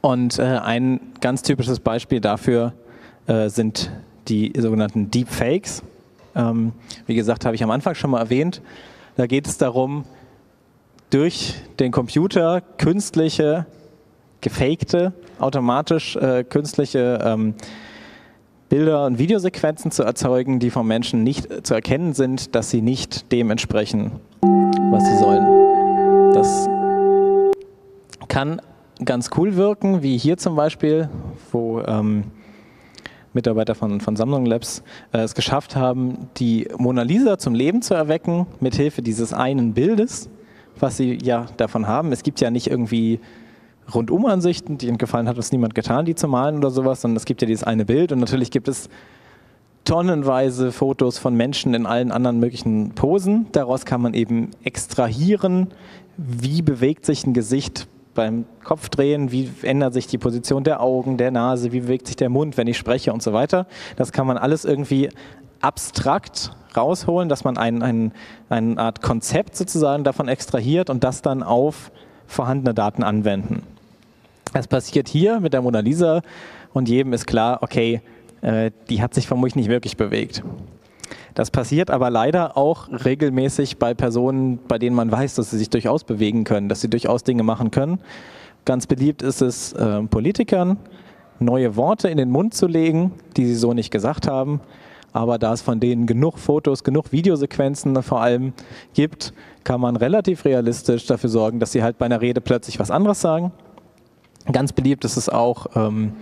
und äh, ein ganz typisches Beispiel dafür äh, sind die sogenannten Deepfakes. Ähm, wie gesagt, habe ich am Anfang schon mal erwähnt. Da geht es darum, durch den Computer künstliche, gefakte, automatisch äh, künstliche ähm, Bilder und Videosequenzen zu erzeugen, die vom Menschen nicht zu erkennen sind, dass sie nicht dem entsprechen, was sie sollen. Das kann ganz cool wirken, wie hier zum Beispiel, wo ähm, Mitarbeiter von, von Samsung Labs, äh, es geschafft haben, die Mona Lisa zum Leben zu erwecken, mithilfe dieses einen Bildes, was sie ja davon haben. Es gibt ja nicht irgendwie Rundumansichten, die ihnen gefallen hat, was niemand getan, die zu malen oder sowas, sondern es gibt ja dieses eine Bild und natürlich gibt es tonnenweise Fotos von Menschen in allen anderen möglichen Posen. Daraus kann man eben extrahieren, wie bewegt sich ein Gesicht beim Kopfdrehen, wie ändert sich die Position der Augen, der Nase, wie bewegt sich der Mund, wenn ich spreche und so weiter. Das kann man alles irgendwie abstrakt rausholen, dass man ein, ein, eine Art Konzept sozusagen davon extrahiert und das dann auf vorhandene Daten anwenden. Das passiert hier mit der Mona Lisa und jedem ist klar, okay, äh, die hat sich vermutlich nicht wirklich bewegt. Das passiert aber leider auch regelmäßig bei Personen, bei denen man weiß, dass sie sich durchaus bewegen können, dass sie durchaus Dinge machen können. Ganz beliebt ist es äh, Politikern, neue Worte in den Mund zu legen, die sie so nicht gesagt haben. Aber da es von denen genug Fotos, genug Videosequenzen vor allem gibt, kann man relativ realistisch dafür sorgen, dass sie halt bei einer Rede plötzlich was anderes sagen. Ganz beliebt ist es auch, ähm,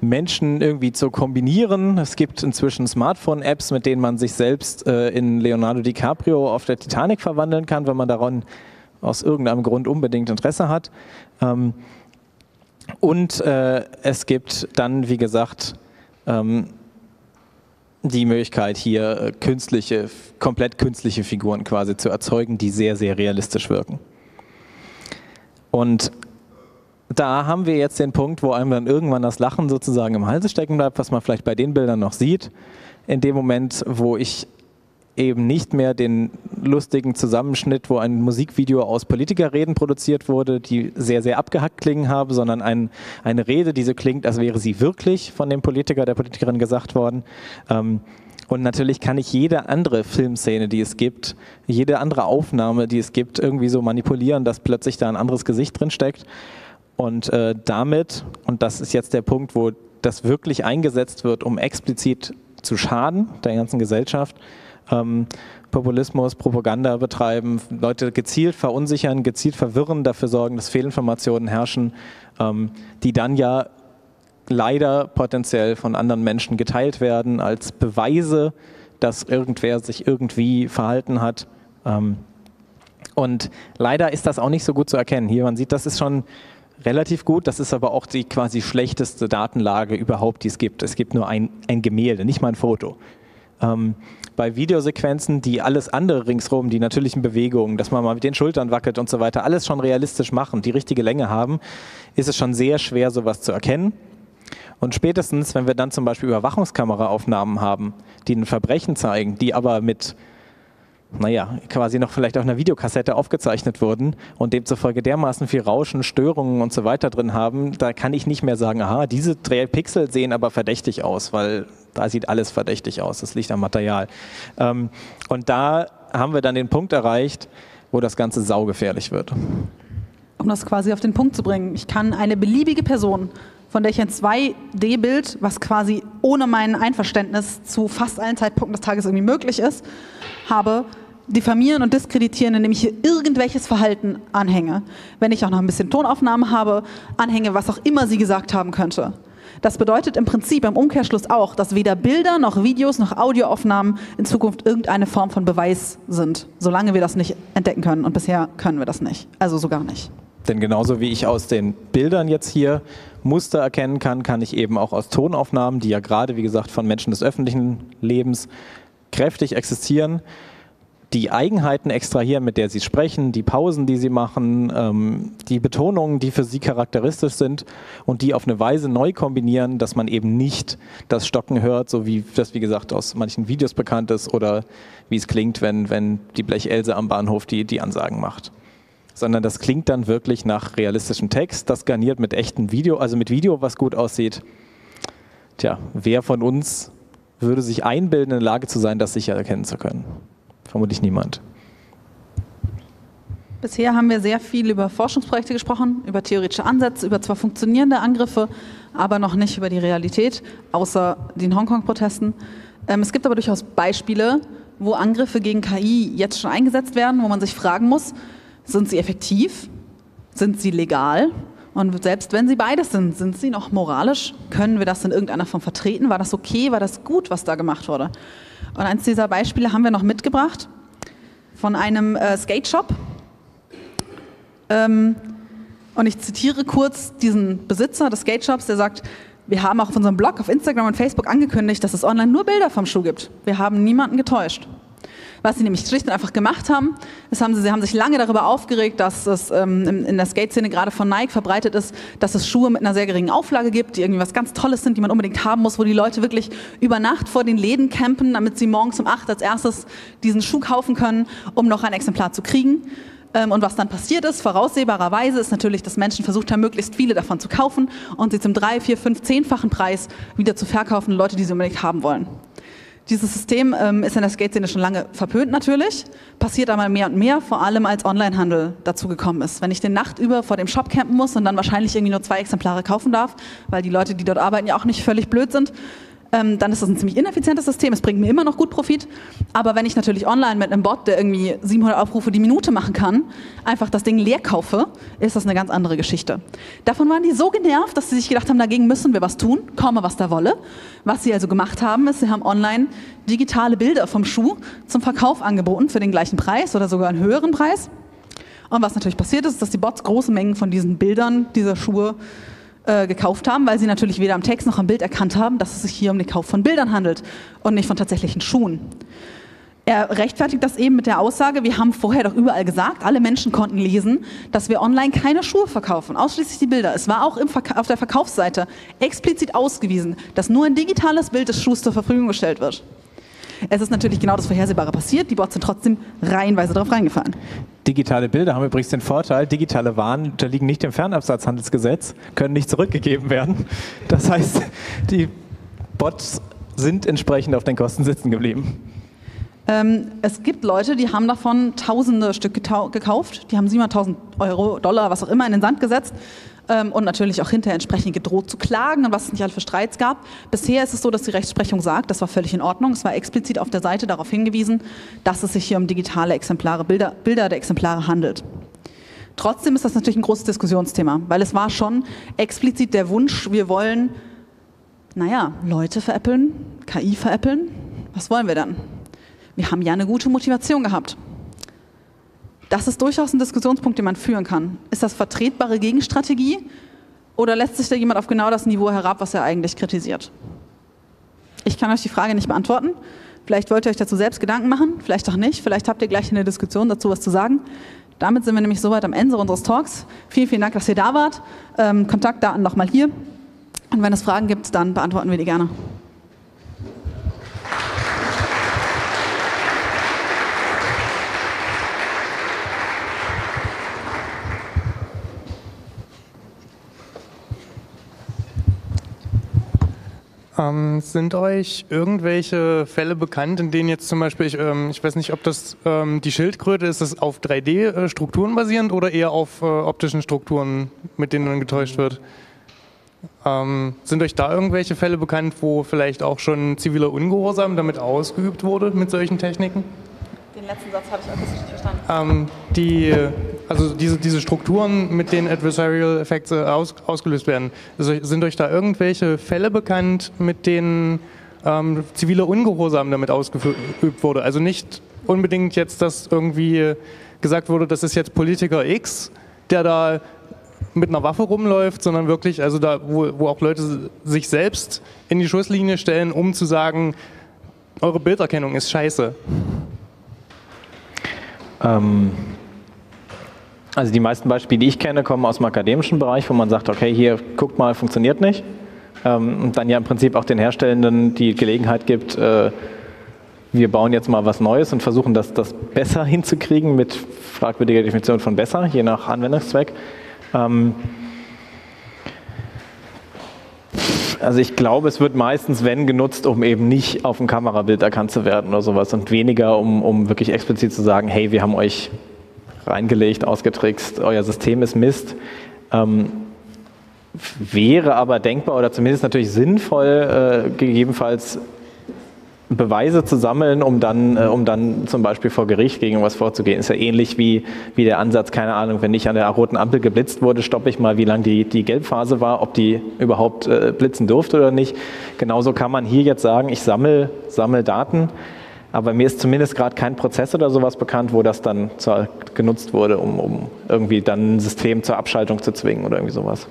Menschen irgendwie zu kombinieren. Es gibt inzwischen Smartphone-Apps, mit denen man sich selbst äh, in Leonardo DiCaprio auf der Titanic verwandeln kann, wenn man daran aus irgendeinem Grund unbedingt Interesse hat. Ähm, und äh, es gibt dann, wie gesagt, ähm, die Möglichkeit, hier äh, künstliche, komplett künstliche Figuren quasi zu erzeugen, die sehr, sehr realistisch wirken. Und da haben wir jetzt den Punkt, wo einem dann irgendwann das Lachen sozusagen im Halse stecken bleibt, was man vielleicht bei den Bildern noch sieht. In dem Moment, wo ich eben nicht mehr den lustigen Zusammenschnitt, wo ein Musikvideo aus Politikerreden produziert wurde, die sehr, sehr abgehackt klingen habe, sondern ein, eine Rede, die so klingt, als wäre sie wirklich von dem Politiker, der Politikerin gesagt worden. Ähm, und natürlich kann ich jede andere Filmszene, die es gibt, jede andere Aufnahme, die es gibt, irgendwie so manipulieren, dass plötzlich da ein anderes Gesicht drin steckt. Und äh, damit, und das ist jetzt der Punkt, wo das wirklich eingesetzt wird, um explizit zu schaden der ganzen Gesellschaft, ähm, Populismus, Propaganda betreiben, Leute gezielt verunsichern, gezielt verwirren, dafür sorgen, dass Fehlinformationen herrschen, ähm, die dann ja leider potenziell von anderen Menschen geteilt werden als Beweise, dass irgendwer sich irgendwie verhalten hat. Ähm, und leider ist das auch nicht so gut zu erkennen. Hier, man sieht, das ist schon relativ gut. Das ist aber auch die quasi schlechteste Datenlage überhaupt, die es gibt. Es gibt nur ein, ein Gemälde, nicht mal ein Foto. Ähm, bei Videosequenzen, die alles andere ringsherum, die natürlichen Bewegungen, dass man mal mit den Schultern wackelt und so weiter, alles schon realistisch machen, die richtige Länge haben, ist es schon sehr schwer, sowas zu erkennen. Und spätestens, wenn wir dann zum Beispiel Überwachungskameraaufnahmen haben, die ein Verbrechen zeigen, die aber mit naja, quasi noch vielleicht auf einer Videokassette aufgezeichnet wurden und demzufolge dermaßen viel Rauschen, Störungen und so weiter drin haben, da kann ich nicht mehr sagen, aha, diese drei Pixel sehen aber verdächtig aus, weil da sieht alles verdächtig aus, das liegt am Material. Ähm, und da haben wir dann den Punkt erreicht, wo das Ganze saugefährlich wird. Um das quasi auf den Punkt zu bringen, ich kann eine beliebige Person von der ich ein 2D-Bild, was quasi ohne mein Einverständnis zu fast allen Zeitpunkten des Tages irgendwie möglich ist, habe, diffamieren und diskreditieren, indem ich hier irgendwelches Verhalten anhänge. Wenn ich auch noch ein bisschen Tonaufnahmen habe, anhänge, was auch immer sie gesagt haben könnte. Das bedeutet im Prinzip im Umkehrschluss auch, dass weder Bilder noch Videos noch Audioaufnahmen in Zukunft irgendeine Form von Beweis sind, solange wir das nicht entdecken können. Und bisher können wir das nicht. Also sogar nicht. Denn genauso wie ich aus den Bildern jetzt hier Muster erkennen kann, kann ich eben auch aus Tonaufnahmen, die ja gerade, wie gesagt, von Menschen des öffentlichen Lebens kräftig existieren, die Eigenheiten extrahieren, mit der sie sprechen, die Pausen, die sie machen, ähm, die Betonungen, die für sie charakteristisch sind und die auf eine Weise neu kombinieren, dass man eben nicht das Stocken hört, so wie das, wie gesagt, aus manchen Videos bekannt ist oder wie es klingt, wenn, wenn die Blechelse am Bahnhof die, die Ansagen macht. Sondern das klingt dann wirklich nach realistischem Text, das garniert mit echtem Video, also mit Video, was gut aussieht. Tja, wer von uns würde sich einbilden, in der Lage zu sein, das sicher erkennen zu können. Vermutlich niemand. Bisher haben wir sehr viel über Forschungsprojekte gesprochen, über theoretische Ansätze, über zwar funktionierende Angriffe, aber noch nicht über die Realität, außer den Hongkong-Protesten. Ähm, es gibt aber durchaus Beispiele, wo Angriffe gegen KI jetzt schon eingesetzt werden, wo man sich fragen muss, sind sie effektiv? Sind sie legal? Und selbst wenn sie beides sind, sind sie noch moralisch? Können wir das in irgendeiner Form vertreten? War das okay? War das gut, was da gemacht wurde? Und eins dieser Beispiele haben wir noch mitgebracht von einem äh, Skate Shop. Ähm, und ich zitiere kurz diesen Besitzer des Skate Shops, der sagt, wir haben auch auf unserem Blog, auf Instagram und Facebook angekündigt, dass es online nur Bilder vom Schuh gibt. Wir haben niemanden getäuscht. Was sie nämlich schlicht und einfach gemacht haben, ist, haben sie, sie haben sich lange darüber aufgeregt, dass es ähm, in, in der Skate-Szene gerade von Nike verbreitet ist, dass es Schuhe mit einer sehr geringen Auflage gibt, die irgendwie was ganz Tolles sind, die man unbedingt haben muss, wo die Leute wirklich über Nacht vor den Läden campen, damit sie morgens um acht als erstes diesen Schuh kaufen können, um noch ein Exemplar zu kriegen. Ähm, und was dann passiert ist, voraussehbarerweise, ist natürlich, dass Menschen versucht haben, möglichst viele davon zu kaufen und sie zum drei, vier, fünf, zehnfachen Preis wieder zu verkaufen, Leute, die sie unbedingt haben wollen. Dieses System ähm, ist in der Skate-Szene schon lange verpönt natürlich, passiert aber mehr und mehr, vor allem als Onlinehandel dazu gekommen ist. Wenn ich den Nacht über vor dem Shop campen muss und dann wahrscheinlich irgendwie nur zwei Exemplare kaufen darf, weil die Leute, die dort arbeiten, ja auch nicht völlig blöd sind, ähm, dann ist das ein ziemlich ineffizientes System. Es bringt mir immer noch gut Profit. Aber wenn ich natürlich online mit einem Bot, der irgendwie 700 Aufrufe die Minute machen kann, einfach das Ding leer kaufe, ist das eine ganz andere Geschichte. Davon waren die so genervt, dass sie sich gedacht haben, dagegen müssen wir was tun, komme was da wolle. Was sie also gemacht haben, ist, sie haben online digitale Bilder vom Schuh zum Verkauf angeboten für den gleichen Preis oder sogar einen höheren Preis. Und was natürlich passiert ist, dass die Bots große Mengen von diesen Bildern dieser Schuhe äh, gekauft haben, weil sie natürlich weder am Text noch am Bild erkannt haben, dass es sich hier um den Kauf von Bildern handelt und nicht von tatsächlichen Schuhen. Er rechtfertigt das eben mit der Aussage, wir haben vorher doch überall gesagt, alle Menschen konnten lesen, dass wir online keine Schuhe verkaufen, ausschließlich die Bilder. Es war auch auf der Verkaufsseite explizit ausgewiesen, dass nur ein digitales Bild des Schuhs zur Verfügung gestellt wird. Es ist natürlich genau das Vorhersehbare passiert. Die Bots sind trotzdem reihenweise darauf reingefallen. Digitale Bilder haben übrigens den Vorteil, digitale Waren unterliegen nicht dem Fernabsatzhandelsgesetz, können nicht zurückgegeben werden. Das heißt, die Bots sind entsprechend auf den Kosten sitzen geblieben. Ähm, es gibt Leute, die haben davon tausende Stück gekauft. Die haben 700.000 Euro, Dollar, was auch immer, in den Sand gesetzt ähm, und natürlich auch hinterher entsprechend gedroht zu klagen und was es nicht alle für Streits gab. Bisher ist es so, dass die Rechtsprechung sagt, das war völlig in Ordnung. Es war explizit auf der Seite darauf hingewiesen, dass es sich hier um digitale Exemplare, Bilder, Bilder der Exemplare handelt. Trotzdem ist das natürlich ein großes Diskussionsthema, weil es war schon explizit der Wunsch, wir wollen, naja, Leute veräppeln, KI veräppeln. Was wollen wir dann? Wir haben ja eine gute Motivation gehabt. Das ist durchaus ein Diskussionspunkt, den man führen kann. Ist das vertretbare Gegenstrategie oder lässt sich da jemand auf genau das Niveau herab, was er eigentlich kritisiert? Ich kann euch die Frage nicht beantworten. Vielleicht wollt ihr euch dazu selbst Gedanken machen, vielleicht auch nicht. Vielleicht habt ihr gleich in der Diskussion dazu was zu sagen. Damit sind wir nämlich soweit am Ende unseres Talks. Vielen, vielen Dank, dass ihr da wart. Ähm, Kontaktdaten nochmal hier. Und wenn es Fragen gibt, dann beantworten wir die gerne. Ähm, sind euch irgendwelche Fälle bekannt, in denen jetzt zum Beispiel, ich, ähm, ich weiß nicht, ob das ähm, die Schildkröte ist, das auf 3D-Strukturen basierend oder eher auf äh, optischen Strukturen, mit denen dann getäuscht wird? Ähm, sind euch da irgendwelche Fälle bekannt, wo vielleicht auch schon ziviler Ungehorsam damit ausgeübt wurde mit solchen Techniken? Den letzten Satz habe ich akustisch nicht verstanden. Ähm, die, also diese, diese Strukturen, mit denen Adversarial Effects äh, aus, ausgelöst werden, also sind euch da irgendwelche Fälle bekannt, mit denen ähm, ziviler Ungehorsam damit ausgeübt wurde? Also nicht unbedingt jetzt, dass irgendwie gesagt wurde, das ist jetzt Politiker X, der da mit einer Waffe rumläuft, sondern wirklich, also da, wo, wo auch Leute sich selbst in die Schusslinie stellen, um zu sagen, eure Bilderkennung ist scheiße. Ähm, also die meisten Beispiele, die ich kenne, kommen aus dem akademischen Bereich, wo man sagt, okay, hier guckt mal, funktioniert nicht. Ähm, und dann ja im Prinzip auch den Herstellenden die Gelegenheit gibt, äh, wir bauen jetzt mal was Neues und versuchen das, das besser hinzukriegen mit fragwürdiger Definition von besser, je nach Anwendungszweck. Ähm, Also ich glaube, es wird meistens, wenn genutzt, um eben nicht auf dem Kamerabild erkannt zu werden oder sowas und weniger, um, um wirklich explizit zu sagen, hey, wir haben euch reingelegt, ausgetrickst, euer System ist Mist. Ähm, wäre aber denkbar oder zumindest natürlich sinnvoll, äh, gegebenenfalls Beweise zu sammeln, um dann, äh, um dann zum Beispiel vor Gericht gegen was vorzugehen. Ist ja ähnlich wie, wie der Ansatz, keine Ahnung, wenn ich an der roten Ampel geblitzt wurde, stoppe ich mal, wie lang die, die Gelbphase war, ob die überhaupt äh, blitzen durfte oder nicht. Genauso kann man hier jetzt sagen, ich sammle, sammle Daten, aber mir ist zumindest gerade kein Prozess oder sowas bekannt, wo das dann zur, genutzt wurde, um, um irgendwie dann ein System zur Abschaltung zu zwingen oder irgendwie sowas.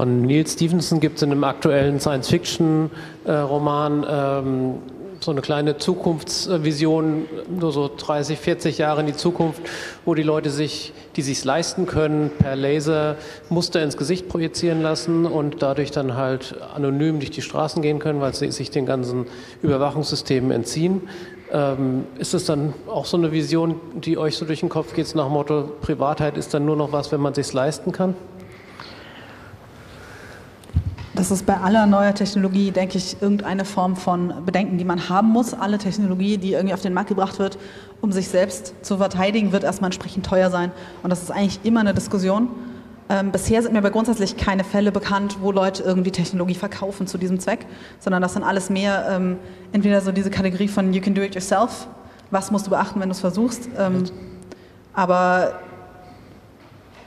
Von Neil Stevenson gibt es in einem aktuellen Science-Fiction-Roman ähm, so eine kleine Zukunftsvision, nur so 30, 40 Jahre in die Zukunft, wo die Leute sich, die sich leisten können, per Laser Muster ins Gesicht projizieren lassen und dadurch dann halt anonym durch die Straßen gehen können, weil sie sich den ganzen Überwachungssystemen entziehen. Ähm, ist es dann auch so eine Vision, die euch so durch den Kopf geht, nach dem Motto, Privatheit ist dann nur noch was, wenn man sich leisten kann? Das ist bei aller neuer Technologie, denke ich, irgendeine Form von Bedenken, die man haben muss. Alle Technologie, die irgendwie auf den Markt gebracht wird, um sich selbst zu verteidigen, wird erstmal entsprechend teuer sein. Und das ist eigentlich immer eine Diskussion. Ähm, bisher sind mir aber grundsätzlich keine Fälle bekannt, wo Leute irgendwie Technologie verkaufen zu diesem Zweck, sondern das sind alles mehr ähm, entweder so diese Kategorie von You can do it yourself, was musst du beachten, wenn du es versuchst. Ähm, aber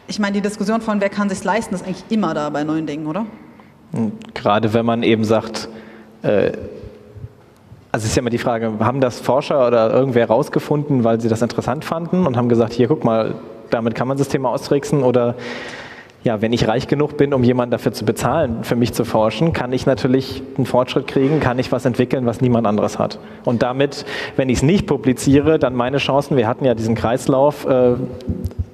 ich meine, die Diskussion von wer kann sich leisten, ist eigentlich immer da bei neuen Dingen, oder? Gerade wenn man eben sagt, äh, also ist ja immer die Frage, haben das Forscher oder irgendwer rausgefunden, weil sie das interessant fanden und haben gesagt, hier guck mal, damit kann man Systeme austricksen oder ja, wenn ich reich genug bin, um jemanden dafür zu bezahlen, für mich zu forschen, kann ich natürlich einen Fortschritt kriegen, kann ich was entwickeln, was niemand anderes hat. Und damit, wenn ich es nicht publiziere, dann meine Chancen, wir hatten ja diesen Kreislauf, äh,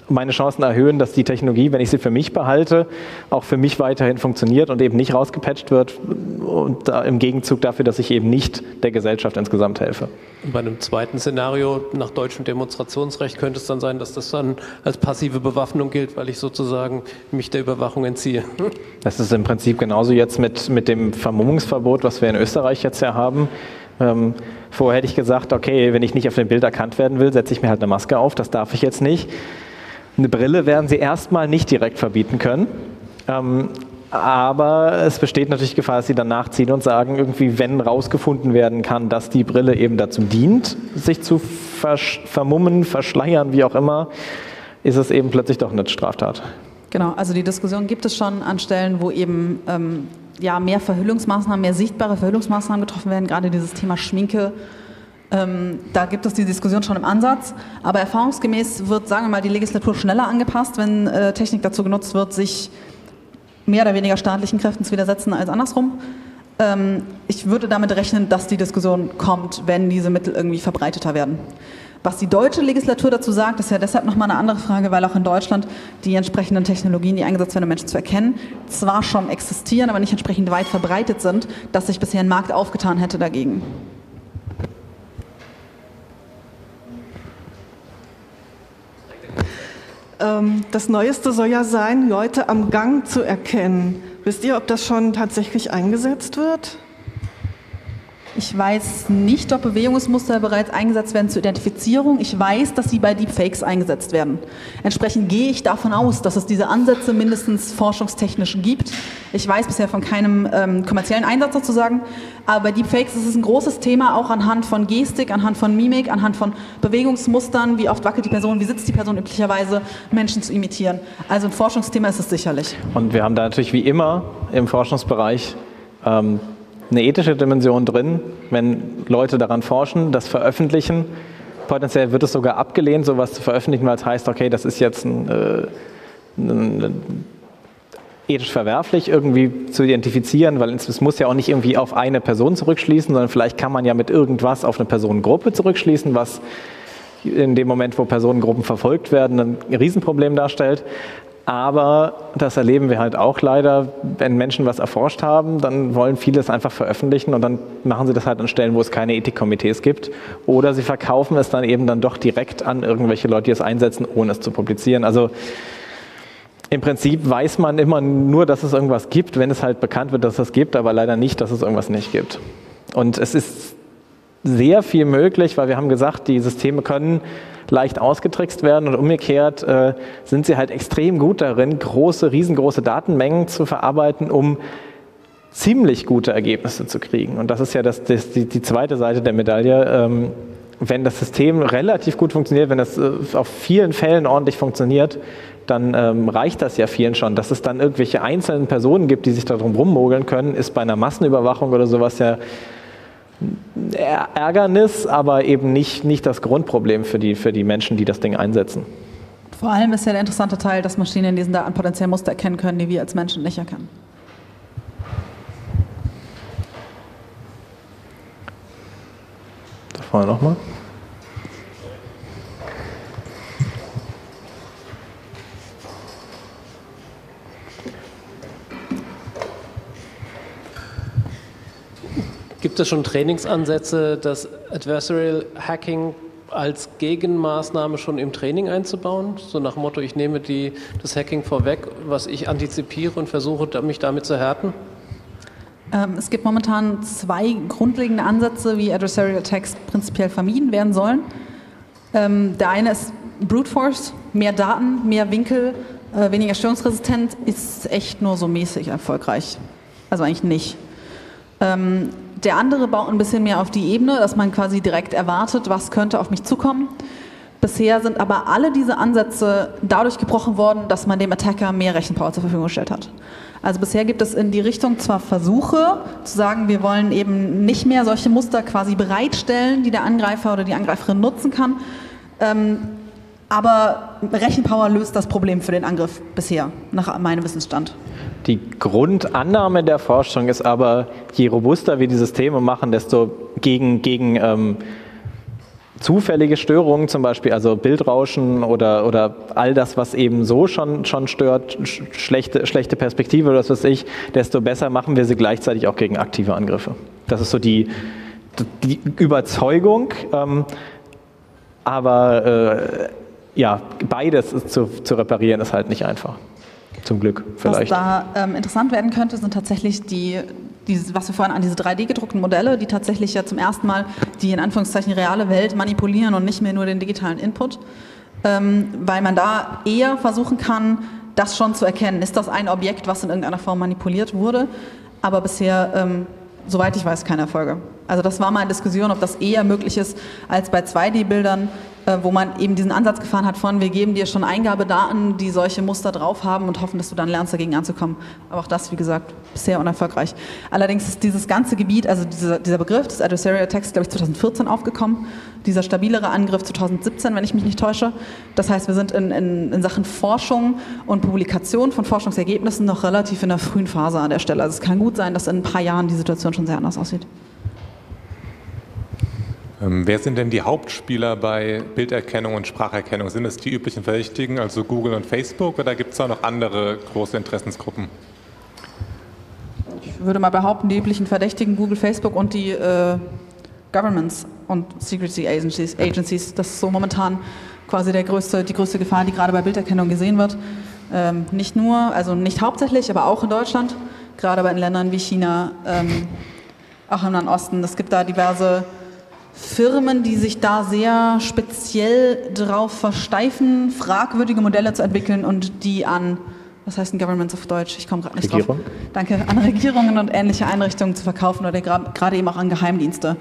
meine Chancen erhöhen, dass die Technologie, wenn ich sie für mich behalte, auch für mich weiterhin funktioniert und eben nicht rausgepatcht wird und im Gegenzug dafür, dass ich eben nicht der Gesellschaft insgesamt helfe. Und bei einem zweiten Szenario nach deutschem Demonstrationsrecht könnte es dann sein, dass das dann als passive Bewaffnung gilt, weil ich sozusagen mich der Überwachung entziehe. Das ist im Prinzip genauso jetzt mit, mit dem Vermummungsverbot, was wir in Österreich jetzt ja haben. Ähm, vorher hätte ich gesagt, okay, wenn ich nicht auf dem Bild erkannt werden will, setze ich mir halt eine Maske auf, das darf ich jetzt nicht. Eine Brille werden sie erstmal nicht direkt verbieten können. Ähm, aber es besteht natürlich Gefahr, dass sie dann nachziehen und sagen, irgendwie, wenn rausgefunden werden kann, dass die Brille eben dazu dient, sich zu versch vermummen, verschleiern, wie auch immer, ist es eben plötzlich doch eine Straftat. Genau, also die Diskussion gibt es schon an Stellen, wo eben ähm, ja, mehr Verhüllungsmaßnahmen, mehr sichtbare Verhüllungsmaßnahmen getroffen werden, gerade dieses Thema Schminke ähm, da gibt es die Diskussion schon im Ansatz, aber erfahrungsgemäß wird, sagen wir mal, die Legislatur schneller angepasst, wenn äh, Technik dazu genutzt wird, sich mehr oder weniger staatlichen Kräften zu widersetzen als andersrum. Ähm, ich würde damit rechnen, dass die Diskussion kommt, wenn diese Mittel irgendwie verbreiteter werden. Was die deutsche Legislatur dazu sagt, ist ja deshalb nochmal eine andere Frage, weil auch in Deutschland die entsprechenden Technologien, die eingesetzt werden, um Menschen zu erkennen, zwar schon existieren, aber nicht entsprechend weit verbreitet sind, dass sich bisher ein Markt aufgetan hätte dagegen. Das Neueste soll ja sein, Leute am Gang zu erkennen. Wisst ihr, ob das schon tatsächlich eingesetzt wird? Ich weiß nicht, ob Bewegungsmuster bereits eingesetzt werden zur Identifizierung. Ich weiß, dass sie bei Deepfakes eingesetzt werden. Entsprechend gehe ich davon aus, dass es diese Ansätze mindestens forschungstechnisch gibt. Ich weiß bisher von keinem ähm, kommerziellen Einsatz sozusagen, aber bei Deepfakes ist es ein großes Thema, auch anhand von Gestik, anhand von Mimik, anhand von Bewegungsmustern, wie oft wackelt die Person, wie sitzt die Person üblicherweise, Menschen zu imitieren. Also ein Forschungsthema ist es sicherlich. Und wir haben da natürlich wie immer im Forschungsbereich ähm, eine ethische Dimension drin, wenn Leute daran forschen, das veröffentlichen. Potenziell wird es sogar abgelehnt, sowas zu veröffentlichen, weil es heißt, okay, das ist jetzt ein, äh, ein, ethisch verwerflich irgendwie zu identifizieren, weil es muss ja auch nicht irgendwie auf eine Person zurückschließen, sondern vielleicht kann man ja mit irgendwas auf eine Personengruppe zurückschließen, was in dem Moment, wo Personengruppen verfolgt werden, ein Riesenproblem darstellt. Aber das erleben wir halt auch leider, wenn Menschen was erforscht haben, dann wollen viele es einfach veröffentlichen und dann machen sie das halt an Stellen, wo es keine Ethikkomitees gibt. Oder sie verkaufen es dann eben dann doch direkt an irgendwelche Leute, die es einsetzen, ohne es zu publizieren. Also im Prinzip weiß man immer nur, dass es irgendwas gibt, wenn es halt bekannt wird, dass es gibt, aber leider nicht, dass es irgendwas nicht gibt. Und es ist sehr viel möglich, weil wir haben gesagt, die Systeme können leicht ausgetrickst werden und umgekehrt äh, sind sie halt extrem gut darin, große, riesengroße Datenmengen zu verarbeiten, um ziemlich gute Ergebnisse zu kriegen. Und das ist ja das, das die, die, zweite Seite der Medaille. Ähm, wenn das System relativ gut funktioniert, wenn es äh, auf vielen Fällen ordentlich funktioniert, dann ähm, reicht das ja vielen schon. Dass es dann irgendwelche einzelnen Personen gibt, die sich darum rummogeln können, ist bei einer Massenüberwachung oder sowas ja Ärgernis, aber eben nicht, nicht das Grundproblem für die, für die Menschen, die das Ding einsetzen. Vor allem ist ja der interessante Teil, dass Maschinen in diesen Daten potenziell Muster erkennen können, die wir als Menschen nicht erkennen. Da vorne nochmal. Gibt es schon Trainingsansätze, das Adversarial Hacking als Gegenmaßnahme schon im Training einzubauen? So nach dem Motto, ich nehme die, das Hacking vorweg, was ich antizipiere und versuche mich damit zu härten? Ähm, es gibt momentan zwei grundlegende Ansätze, wie Adversarial Attacks prinzipiell vermieden werden sollen. Ähm, der eine ist Brute Force, mehr Daten, mehr Winkel, äh, weniger störungsresistent, ist echt nur so mäßig erfolgreich. Also eigentlich nicht. Der andere baut ein bisschen mehr auf die Ebene, dass man quasi direkt erwartet, was könnte auf mich zukommen. Bisher sind aber alle diese Ansätze dadurch gebrochen worden, dass man dem Attacker mehr Rechenpower zur Verfügung gestellt hat. Also bisher gibt es in die Richtung zwar Versuche zu sagen, wir wollen eben nicht mehr solche Muster quasi bereitstellen, die der Angreifer oder die Angreiferin nutzen kann, ähm, aber Rechenpower löst das Problem für den Angriff bisher, nach meinem Wissensstand. Die Grundannahme der Forschung ist aber, je robuster wir die Systeme machen, desto gegen, gegen ähm, zufällige Störungen, zum Beispiel also Bildrauschen oder, oder all das, was eben so schon, schon stört, schlechte, schlechte Perspektive oder was weiß ich, desto besser machen wir sie gleichzeitig auch gegen aktive Angriffe. Das ist so die, die Überzeugung. Ähm, aber äh, ja, beides zu, zu reparieren ist halt nicht einfach. Zum Glück, vielleicht. Was da ähm, interessant werden könnte, sind tatsächlich die, die, was wir vorhin an diese 3D-gedruckten Modelle, die tatsächlich ja zum ersten Mal die in Anführungszeichen reale Welt manipulieren und nicht mehr nur den digitalen Input. Ähm, weil man da eher versuchen kann, das schon zu erkennen. Ist das ein Objekt, was in irgendeiner Form manipuliert wurde? Aber bisher, ähm, soweit ich weiß, keine Erfolge. Also das war mal eine Diskussion, ob das eher möglich ist als bei 2D-Bildern, äh, wo man eben diesen Ansatz gefahren hat von, wir geben dir schon Eingabedaten, die solche Muster drauf haben und hoffen, dass du dann lernst, dagegen anzukommen. Aber auch das, wie gesagt, bisher unerfolgreich. Allerdings ist dieses ganze Gebiet, also dieser, dieser Begriff des Adversarial Attacks, glaube ich, 2014 aufgekommen. Dieser stabilere Angriff 2017, wenn ich mich nicht täusche. Das heißt, wir sind in, in, in Sachen Forschung und Publikation von Forschungsergebnissen noch relativ in der frühen Phase an der Stelle. Also es kann gut sein, dass in ein paar Jahren die Situation schon sehr anders aussieht. Ähm, wer sind denn die Hauptspieler bei Bilderkennung und Spracherkennung? Sind es die üblichen Verdächtigen, also Google und Facebook, oder gibt es da noch andere große Interessensgruppen? Ich würde mal behaupten, die üblichen Verdächtigen, Google, Facebook und die äh, Governments und Secrecy Agencies, Agencies. Das ist so momentan quasi der größte, die größte Gefahr, die gerade bei Bilderkennung gesehen wird. Ähm, nicht nur, also nicht hauptsächlich, aber auch in Deutschland, gerade bei Ländern wie China, ähm, auch im Nahen Osten. Es gibt da diverse Firmen, die sich da sehr speziell darauf versteifen, fragwürdige Modelle zu entwickeln und die an, was heißt ein Governments auf Deutsch? Ich komme gerade nicht Regierung. drauf. Danke, an Regierungen und ähnliche Einrichtungen zu verkaufen oder gerade eben auch an Geheimdienste.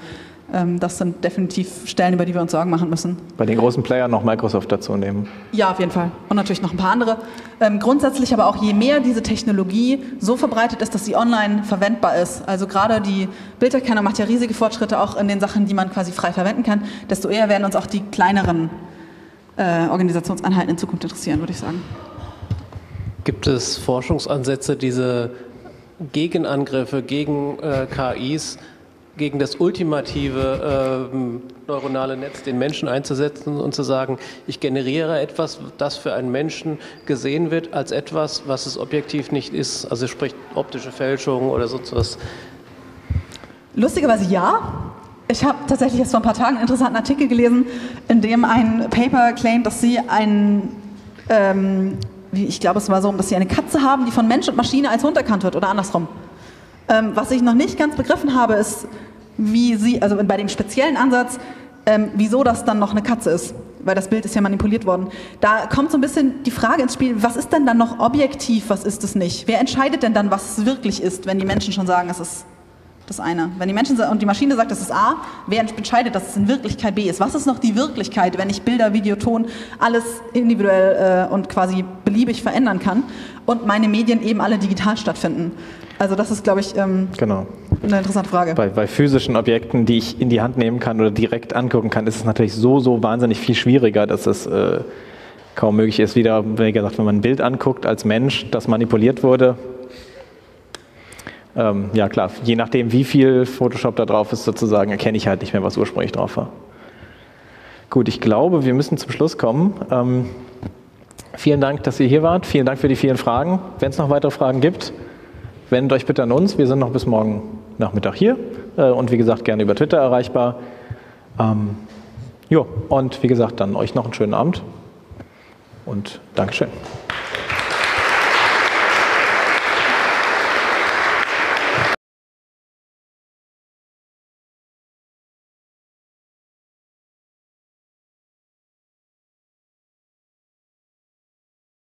Ähm, das sind definitiv Stellen, über die wir uns Sorgen machen müssen. Bei den großen Playern noch Microsoft dazu nehmen. Ja, auf jeden Fall. Und natürlich noch ein paar andere. Ähm, grundsätzlich aber auch, je mehr diese Technologie so verbreitet ist, dass sie online verwendbar ist, also gerade die Bilderkennung macht ja riesige Fortschritte auch in den Sachen, die man quasi frei verwenden kann, desto eher werden uns auch die kleineren äh, Organisationseinheiten in Zukunft interessieren, würde ich sagen. Gibt es Forschungsansätze, diese Gegenangriffe gegen äh, KIs gegen das ultimative äh, neuronale Netz den Menschen einzusetzen und zu sagen, ich generiere etwas, das für einen Menschen gesehen wird als etwas, was es objektiv nicht ist. Also sprich optische Fälschung oder so etwas. Lustigerweise ja. Ich habe tatsächlich jetzt vor ein paar Tagen einen interessanten Artikel gelesen, in dem ein Paper claimt, dass sie ein ähm, ich glaube, es war so, dass sie eine Katze haben, die von Mensch und Maschine als Hund erkannt wird oder andersrum. Ähm, was ich noch nicht ganz begriffen habe, ist, wie sie, also bei dem speziellen Ansatz, ähm, wieso das dann noch eine Katze ist. weil das Bild ist ja manipuliert worden. Da kommt so ein bisschen die Frage ins Spiel, was ist denn dann noch objektiv, was ist es nicht? Wer entscheidet denn dann, was es wirklich ist, wenn die Menschen schon sagen, es ist das eine. Wenn die Menschen und die Maschine sagt, das ist A, wer entscheidet, dass es in Wirklichkeit B ist? Was ist noch die Wirklichkeit, wenn ich Bilder, Video, Ton alles individuell äh, und quasi beliebig verändern kann und meine Medien eben alle digital stattfinden? Also das ist, glaube ich, ähm, genau. Eine interessante Frage. Bei, bei, physischen Objekten, die ich in die Hand nehmen kann oder direkt angucken kann, ist es natürlich so, so wahnsinnig viel schwieriger, dass es äh, kaum möglich ist. Wieder, wie gesagt, wenn man ein Bild anguckt als Mensch, das manipuliert wurde, ähm, ja klar, je nachdem, wie viel Photoshop da drauf ist, sozusagen, erkenne ich halt nicht mehr, was ursprünglich drauf war. Gut, ich glaube, wir müssen zum Schluss kommen. Ähm, vielen Dank, dass ihr hier wart. Vielen Dank für die vielen Fragen. Wenn es noch weitere Fragen gibt, wendet euch bitte an uns. Wir sind noch bis morgen Nachmittag hier äh, und wie gesagt gerne über Twitter erreichbar. Ähm, jo, und wie gesagt, dann euch noch einen schönen Abend und Dankeschön.